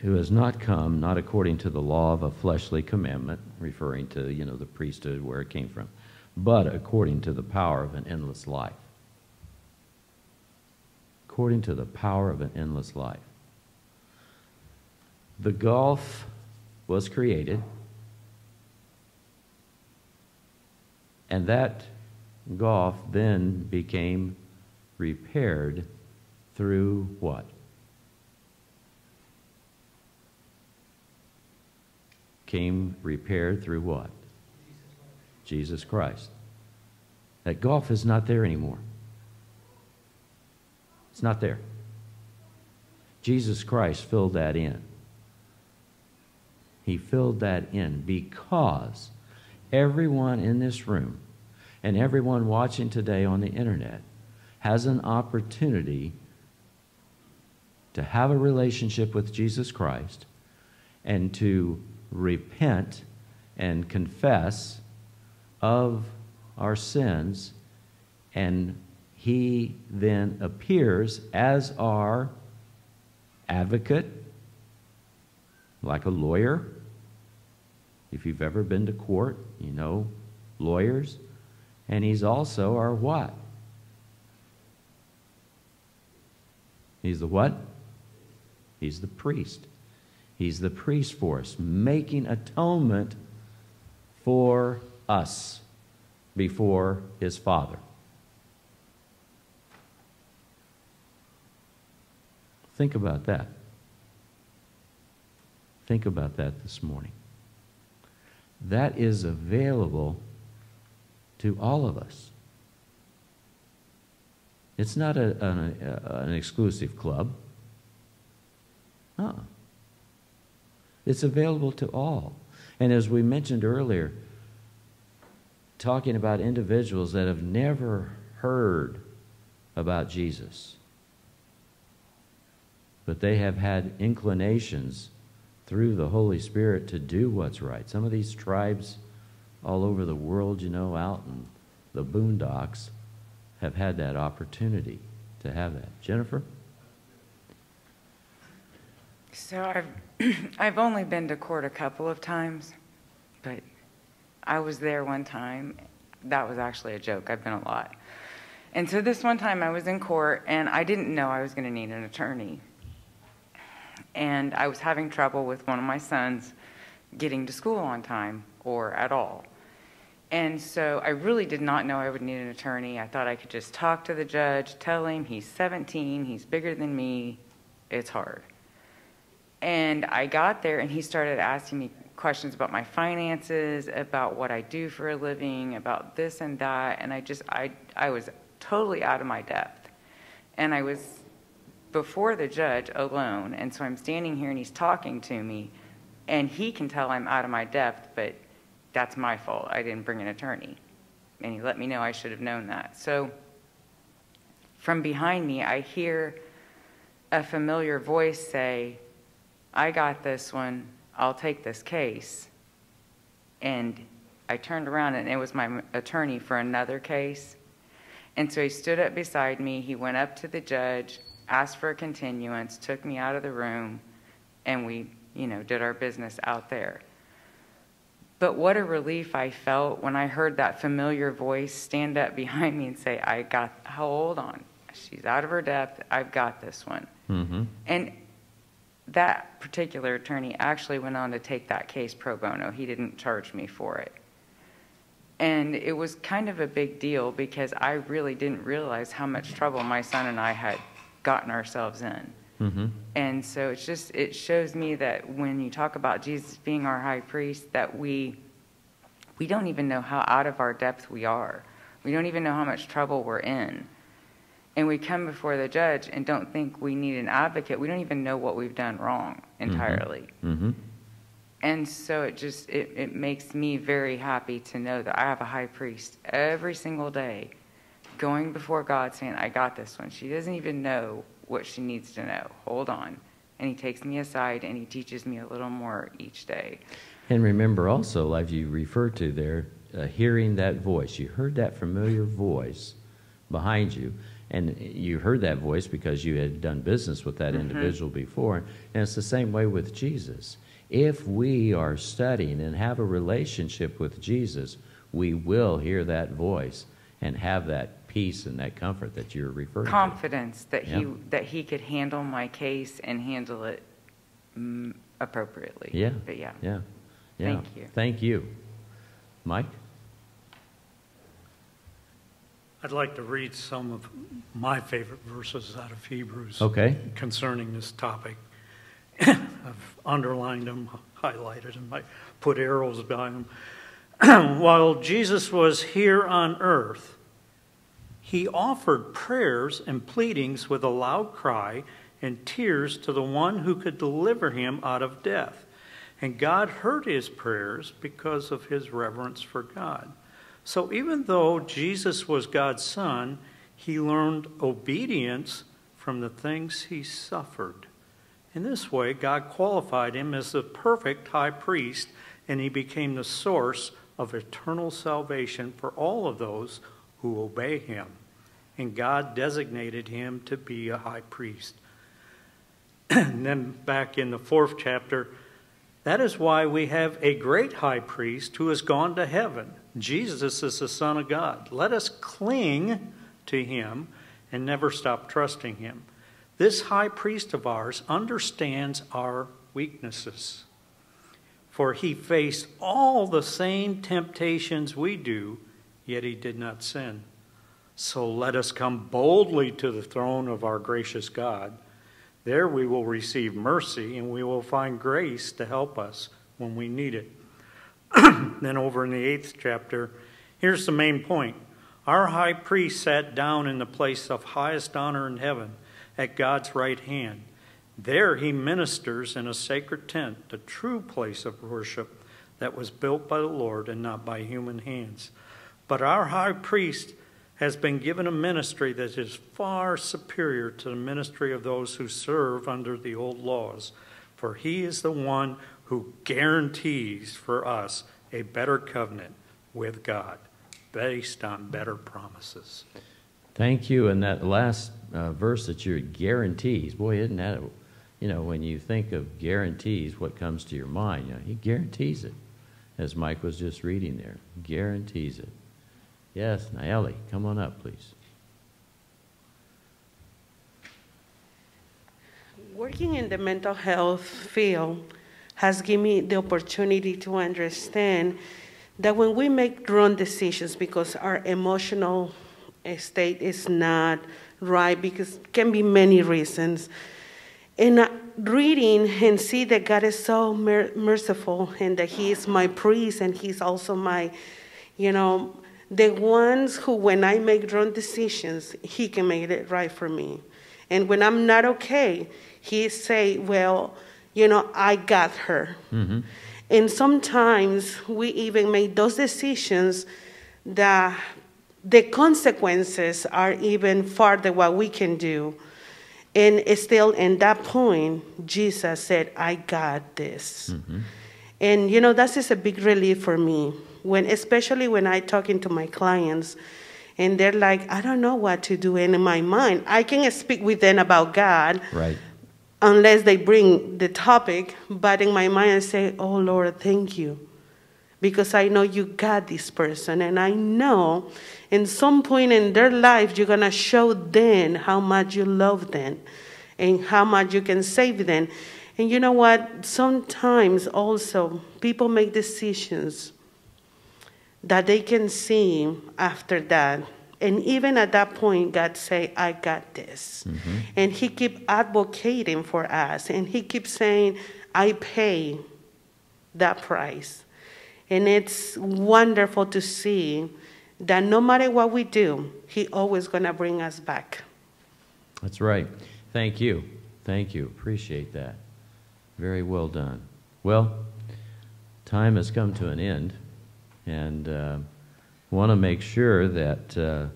Who has not come, not according to the law of a fleshly commandment, referring to, you know, the priesthood, where it came from, but according to the power of an endless life. According to the power of an endless life. The gulf was created, and that gulf then became repaired through what? Came repaired through what? Jesus Christ. That gulf is not there anymore. It's not there. Jesus Christ filled that in. He filled that in because everyone in this room and everyone watching today on the internet has an opportunity to have a relationship with Jesus Christ and to repent and confess of our sins, and he then appears as our advocate, like a lawyer. If you've ever been to court, you know lawyers. And he's also our what? He's the what? He's the priest. He's the priest for us, making atonement for us before his Father. Think about that. Think about that this morning. That is available to all of us. It's not a, an, a, an exclusive club. Uh-uh. It's available to all. And as we mentioned earlier, talking about individuals that have never heard about Jesus, but they have had inclinations through the Holy Spirit to do what's right. Some of these tribes all over the world, you know, out in the boondocks, have had that opportunity to have that. Jennifer? So I've I've only been to court a couple of times, but I was there one time. That was actually a joke. I've been a lot. And so this one time I was in court and I didn't know I was going to need an attorney. And I was having trouble with one of my sons getting to school on time or at all. And so I really did not know I would need an attorney. I thought I could just talk to the judge, tell him he's 17, he's bigger than me, it's hard. And I got there and he started asking me questions about my finances, about what I do for a living, about this and that, and I just I I was totally out of my depth. And I was before the judge alone, and so I'm standing here and he's talking to me and he can tell I'm out of my depth, but that's my fault. I didn't bring an attorney. And he let me know I should have known that. So from behind me, I hear a familiar voice say, I got this one. I'll take this case. And I turned around and it was my attorney for another case. And so he stood up beside me. He went up to the judge, asked for a continuance, took me out of the room, and we, you know, did our business out there. But what a relief I felt when I heard that familiar voice stand up behind me and say, I got, hold on. She's out of her depth. I've got this one. Mm-hmm. And that particular attorney actually went on to take that case pro bono. He didn't charge me for it. And it was kind of a big deal because I really didn't realize how much trouble my son and I had gotten ourselves in. Mm-hmm. And so it's just, it shows me that when you talk about Jesus being our high priest, that we, we don't even know how out of our depth we are. We don't even know how much trouble we're in. And we come before the judge and don't think we need an advocate. We don't even know what we've done wrong entirely. Mm-hmm. And so it just it, it makes me very happy to know that I have a high priest every single day going before God saying, I got this one. She doesn't even know what she needs to know. Hold on. And he takes me aside and he teaches me a little more each day. And remember also, like you referred to there, uh, hearing that voice. You heard that familiar voice behind you. And you heard that voice because you had done business with that Mhm. individual before. And it's the same way with Jesus. If we are studying and have a relationship with Jesus, we will hear that voice and have that peace and that comfort that you're referring to. Confidence that he that he could handle my case and handle it mm, appropriately. Yeah. But yeah. Yeah. Yeah. Thank you. Thank you. Mike? I'd like to read some of my favorite verses out of Hebrews Okay. concerning this topic. I've underlined them, highlighted them, I put arrows by them. While Jesus was here on earth, he offered prayers and pleadings with a loud cry and tears to the one who could deliver him out of death. And God heard his prayers because of his reverence for God. So even though Jesus was God's son, he learned obedience from the things he suffered. In this way, God qualified him as the perfect high priest, and he became the source of eternal salvation for all of those who obey him. And God designated him to be a high priest. and then back in the fourth chapter, that is why we have a great high priest who has gone to heaven. Jesus is the Son of God. Let us cling to him and never stop trusting him. This high priest of ours understands our weaknesses, for he faced all the same temptations we do, yet he did not sin. So let us come boldly to the throne of our gracious God. There we will receive mercy and we will find grace to help us when we need it. then, over in the eighth chapter, here's the main point. Our high priest sat down in the place of highest honor in heaven at God's right hand. There he ministers in a sacred tent, the true place of worship that was built by the Lord and not by human hands. But our high priest has been given a ministry that is far superior to the ministry of those who serve under the old laws, for he is the one who guarantees for us a better covenant with God based on better promises. Thank you. And that last uh, verse that you're guarantees, boy, isn't that, a, you know, when you think of guarantees, what comes to your mind? You know, he guarantees it, as Mike was just reading there. Guarantees it. Yes, now Ellie, come on up, please. Working in the mental health field has given me the opportunity to understand that when we make wrong decisions because our emotional state is not right, because can be many reasons, and uh, reading and see that God is so mer- merciful and that He is my priest and He's also my, you know, the ones who, when I make wrong decisions, He can make it right for me. And when I'm not okay, He say, well, you know, I got her. Mm-hmm. And sometimes we even make those decisions that the consequences are even farther what we can do. And still, in that point, Jesus said, I got this. Mm-hmm. And, you know, that's just a big relief for me when especially when I talking to my clients and they're like, I don't know what to do. And in my mind, I can speak with them about God. Right. Unless they bring the topic, but in my mind I say, Oh Lord, thank you. Because I know you got this person, and I know in some point in their life you're gonna show them how much you love them and how much you can save them. And you know what? Sometimes also people make decisions that they can see after that. And even at that point, God say, I got this. Mm-hmm. And he keep advocating for us. And he keeps saying, I pay that price. And it's wonderful to see that no matter what we do, he always gonna bring us back. That's right. Thank you. Thank you. Appreciate that. Very well done. Well, time has come to an end, and uh, want to make sure that uh,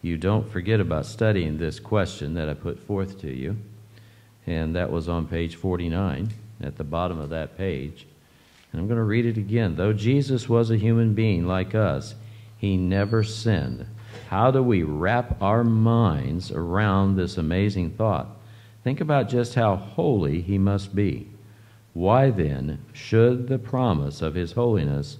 you don't forget about studying this question that I put forth to you, and that was on page 49 at the bottom of that page. And I'm going to read it again. Though Jesus was a human being like us, he never sinned. How do we wrap our minds around this amazing thought? Think about just how holy he must be. Why then should the promise of his holiness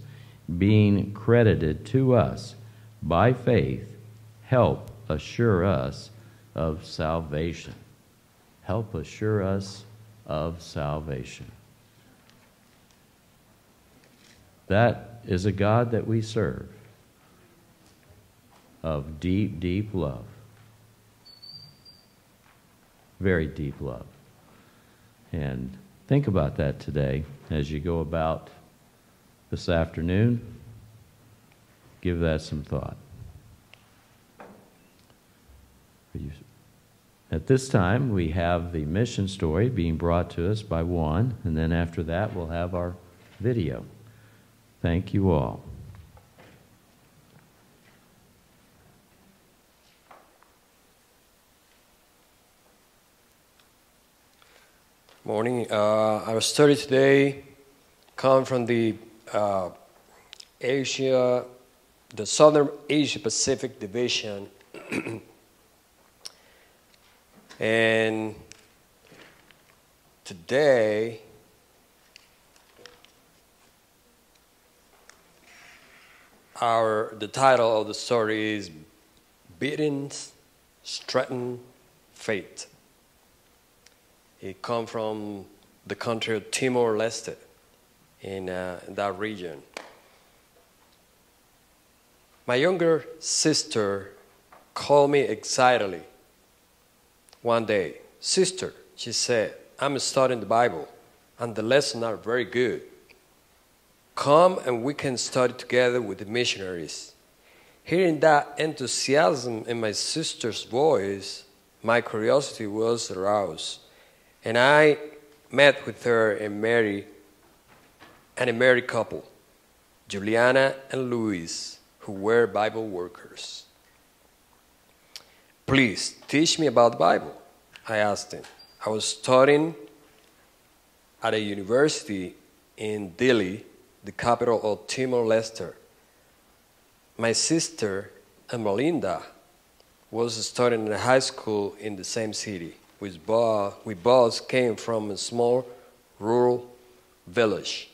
being credited to us by faith help assure us of salvation? Help assure us of salvation. That is a God that we serve of deep, deep love. Very deep love. And think about that today as you go about this afternoon. Give that some thought. At this time, we have the mission story being brought to us by Juan, and then after that, we'll have our video. Thank you all. Morning. Uh, our study today come from the uh, Asia, the Southern Asia Pacific Division, and today our the title of the story is "Beatings, Strengthen Faith." It come from the country of Timor Leste in uh, that region. My younger sister called me excitedly one day. Sister, she said, I'm studying the Bible and the lessons are very good. Come and we can study together with the missionaries. Hearing that enthusiasm in my sister's voice, my curiosity was aroused. And I met with her and Mary and a married couple, Juliana and Luis, who were Bible workers. Please teach me about the Bible, I asked him. I was studying at a university in Dili, the capital of Timor Leste. My sister, Melinda, was studying in high school in the same city we both came from a small rural village.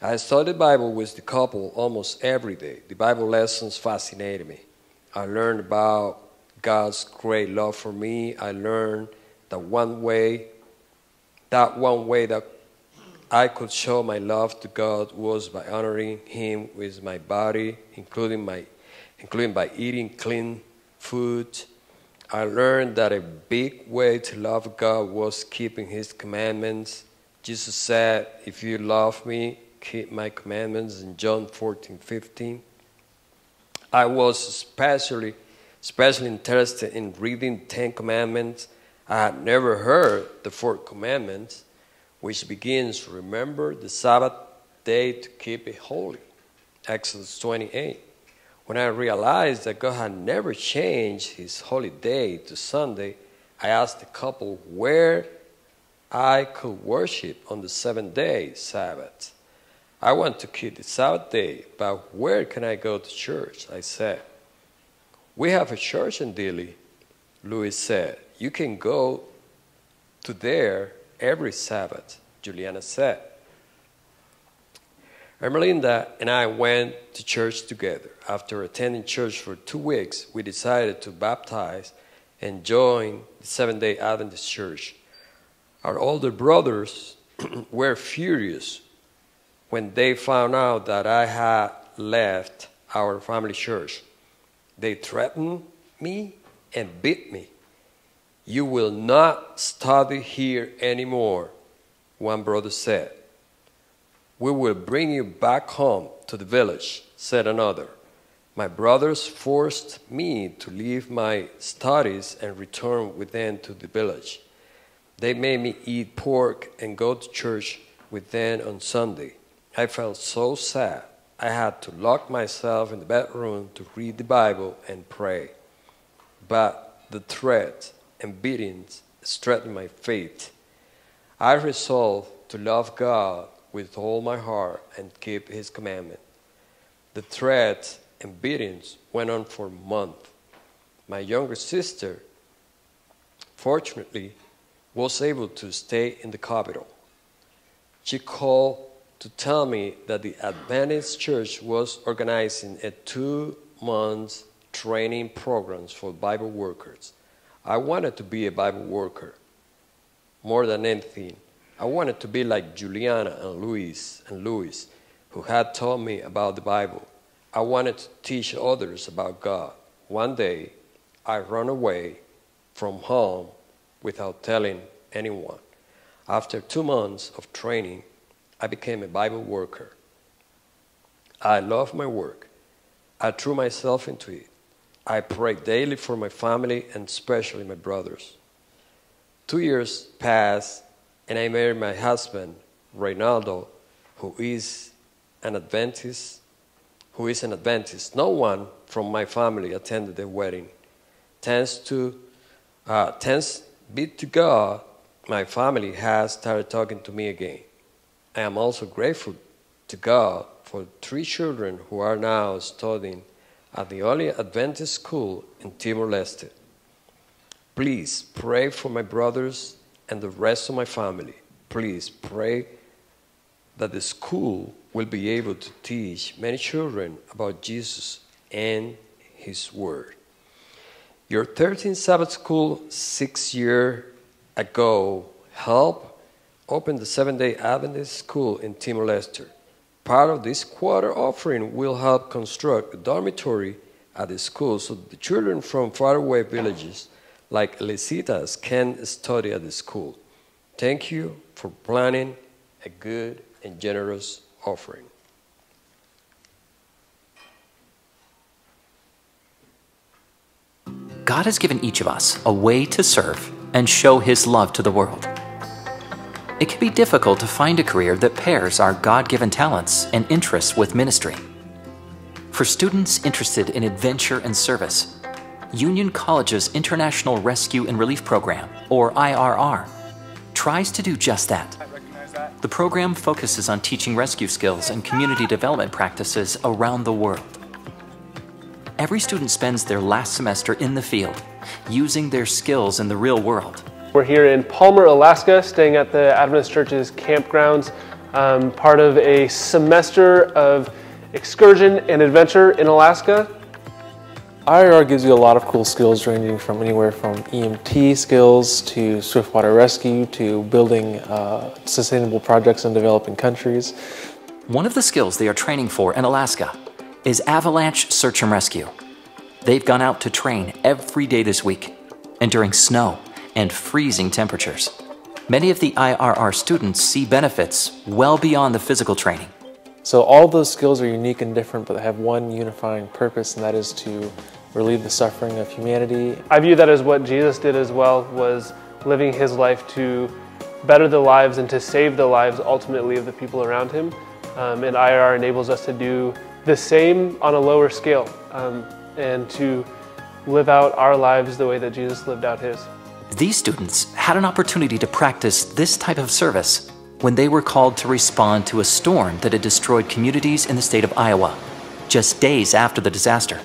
I studied the Bible with the couple almost every day. The Bible lessons fascinated me. I learned about God's great love for me. I learned that one way, that one way that I could show my love to God was by honoring Him with my body, including my, including by eating clean food I learned that a big way to love God was keeping His commandments. Jesus said, If you love me, keep my commandments in John 14 15. I was especially, especially interested in reading Ten Commandments. I had never heard the Fourth Commandment, which begins, Remember the Sabbath day to keep it holy. Exodus 28. When I realized that God had never changed his holy day to Sunday, I asked the couple where I could worship on the seventh day Sabbath. I want to keep the Sabbath day, but where can I go to church? I said. We have a church in Dili, Louis said. You can go to there every Sabbath, Juliana said. Ermelinda and I went to church together. After attending church for two weeks, we decided to baptize and join the Seventh day Adventist Church. Our older brothers were furious when they found out that I had left our family church. They threatened me and beat me. You will not study here anymore, one brother said. We will bring you back home to the village, said another. My brothers forced me to leave my studies and return with them to the village. They made me eat pork and go to church with them on Sunday. I felt so sad. I had to lock myself in the bedroom to read the Bible and pray. But the threats and beatings strengthened my faith. I resolved to love God with all my heart and keep His commandment. The threats and beatings went on for months. My younger sister, fortunately, was able to stay in the capital. She called to tell me that the Adventist Church was organizing a two month training programs for Bible workers. I wanted to be a Bible worker more than anything. I wanted to be like Juliana and Luis and Louis, who had taught me about the Bible. I wanted to teach others about God. One day, I ran away from home without telling anyone. After two months of training, I became a Bible worker. I love my work. I threw myself into it. I pray daily for my family and especially my brothers. Two years passed, and I married my husband, Reynaldo, who is an Adventist. Who is an Adventist? No one from my family attended the wedding. Thanks to, uh, thanks be to God, my family has started talking to me again. I am also grateful to God for three children who are now studying at the only Adventist school in Timor Leste. Please pray for my brothers and the rest of my family. Please pray that the school will be able to teach many children about Jesus and His Word. Your 13th Sabbath School six years ago helped open the Seventh day Adventist School in Timor Leste. Part of this quarter offering will help construct a dormitory at the school so the children from faraway villages like Lisitas can study at the school. Thank you for planning a good and generous offering. God has given each of us a way to serve and show His love to the world. It can be difficult to find a career that pairs our God given talents and interests with ministry. For students interested in adventure and service, Union College's International Rescue and Relief Program, or IRR, tries to do just that. The program focuses on teaching rescue skills and community development practices around the world. Every student spends their last semester in the field, using their skills in the real world. We're here in Palmer, Alaska, staying at the Adventist Church's campgrounds, um, part of a semester of excursion and adventure in Alaska. IRR gives you a lot of cool skills ranging from anywhere from EMT skills to swiftwater rescue to building uh, sustainable projects in developing countries. One of the skills they are training for in Alaska is avalanche search and rescue. They've gone out to train every day this week and during snow and freezing temperatures. Many of the IRR students see benefits well beyond the physical training. So all those skills are unique and different, but they have one unifying purpose, and that is to relieve the suffering of humanity. I view that as what Jesus did as well, was living his life to better the lives and to save the lives ultimately of the people around him. Um, and IRR enables us to do the same on a lower scale um, and to live out our lives the way that Jesus lived out his. These students had an opportunity to practice this type of service when they were called to respond to a storm that had destroyed communities in the state of Iowa, just days after the disaster.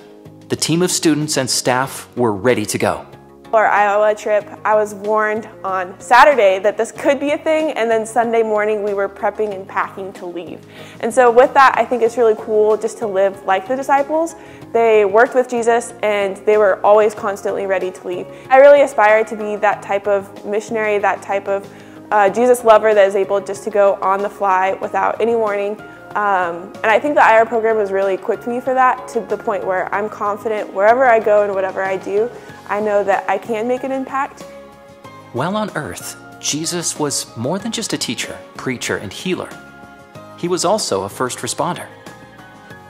The team of students and staff were ready to go. Our Iowa trip, I was warned on Saturday that this could be a thing, and then Sunday morning we were prepping and packing to leave. And so, with that, I think it's really cool just to live like the disciples. They worked with Jesus and they were always constantly ready to leave. I really aspire to be that type of missionary, that type of uh, Jesus lover that is able just to go on the fly without any warning. Um, and I think the IR program has really equipped me for that to the point where I'm confident wherever I go and whatever I do, I know that I can make an impact. While on earth, Jesus was more than just a teacher, preacher, and healer. He was also a first responder.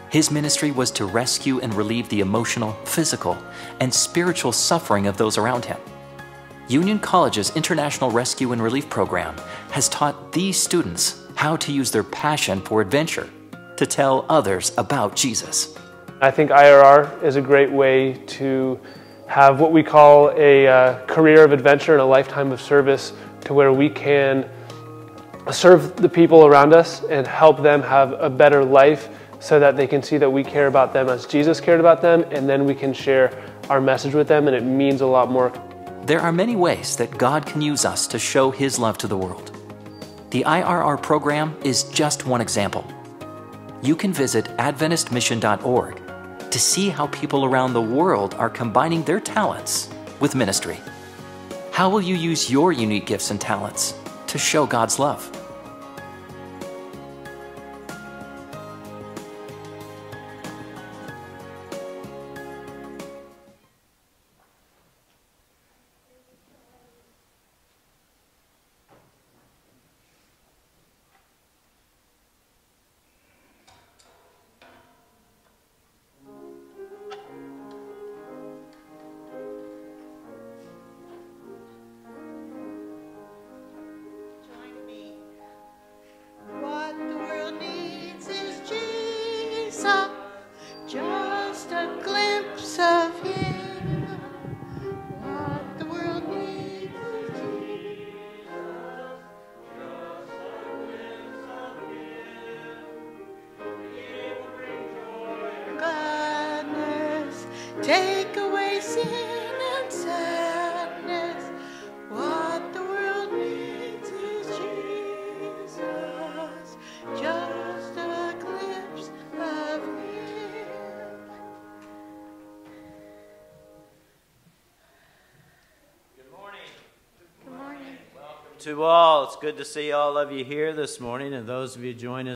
His ministry was to rescue and relieve the emotional, physical, and spiritual suffering of those around him. Union College's International Rescue and Relief Program has taught these students how to use their passion for adventure to tell others about Jesus. I think IRR is a great way to have what we call a uh, career of adventure and a lifetime of service to where we can serve the people around us and help them have a better life so that they can see that we care about them as Jesus cared about them, and then we can share our message with them, and it means a lot more. There are many ways that God can use us to show His love to the world. The IRR program is just one example. You can visit AdventistMission.org to see how people around the world are combining their talents with ministry. How will you use your unique gifts and talents to show God's love? Good to see all of you here this morning, and those of you joining.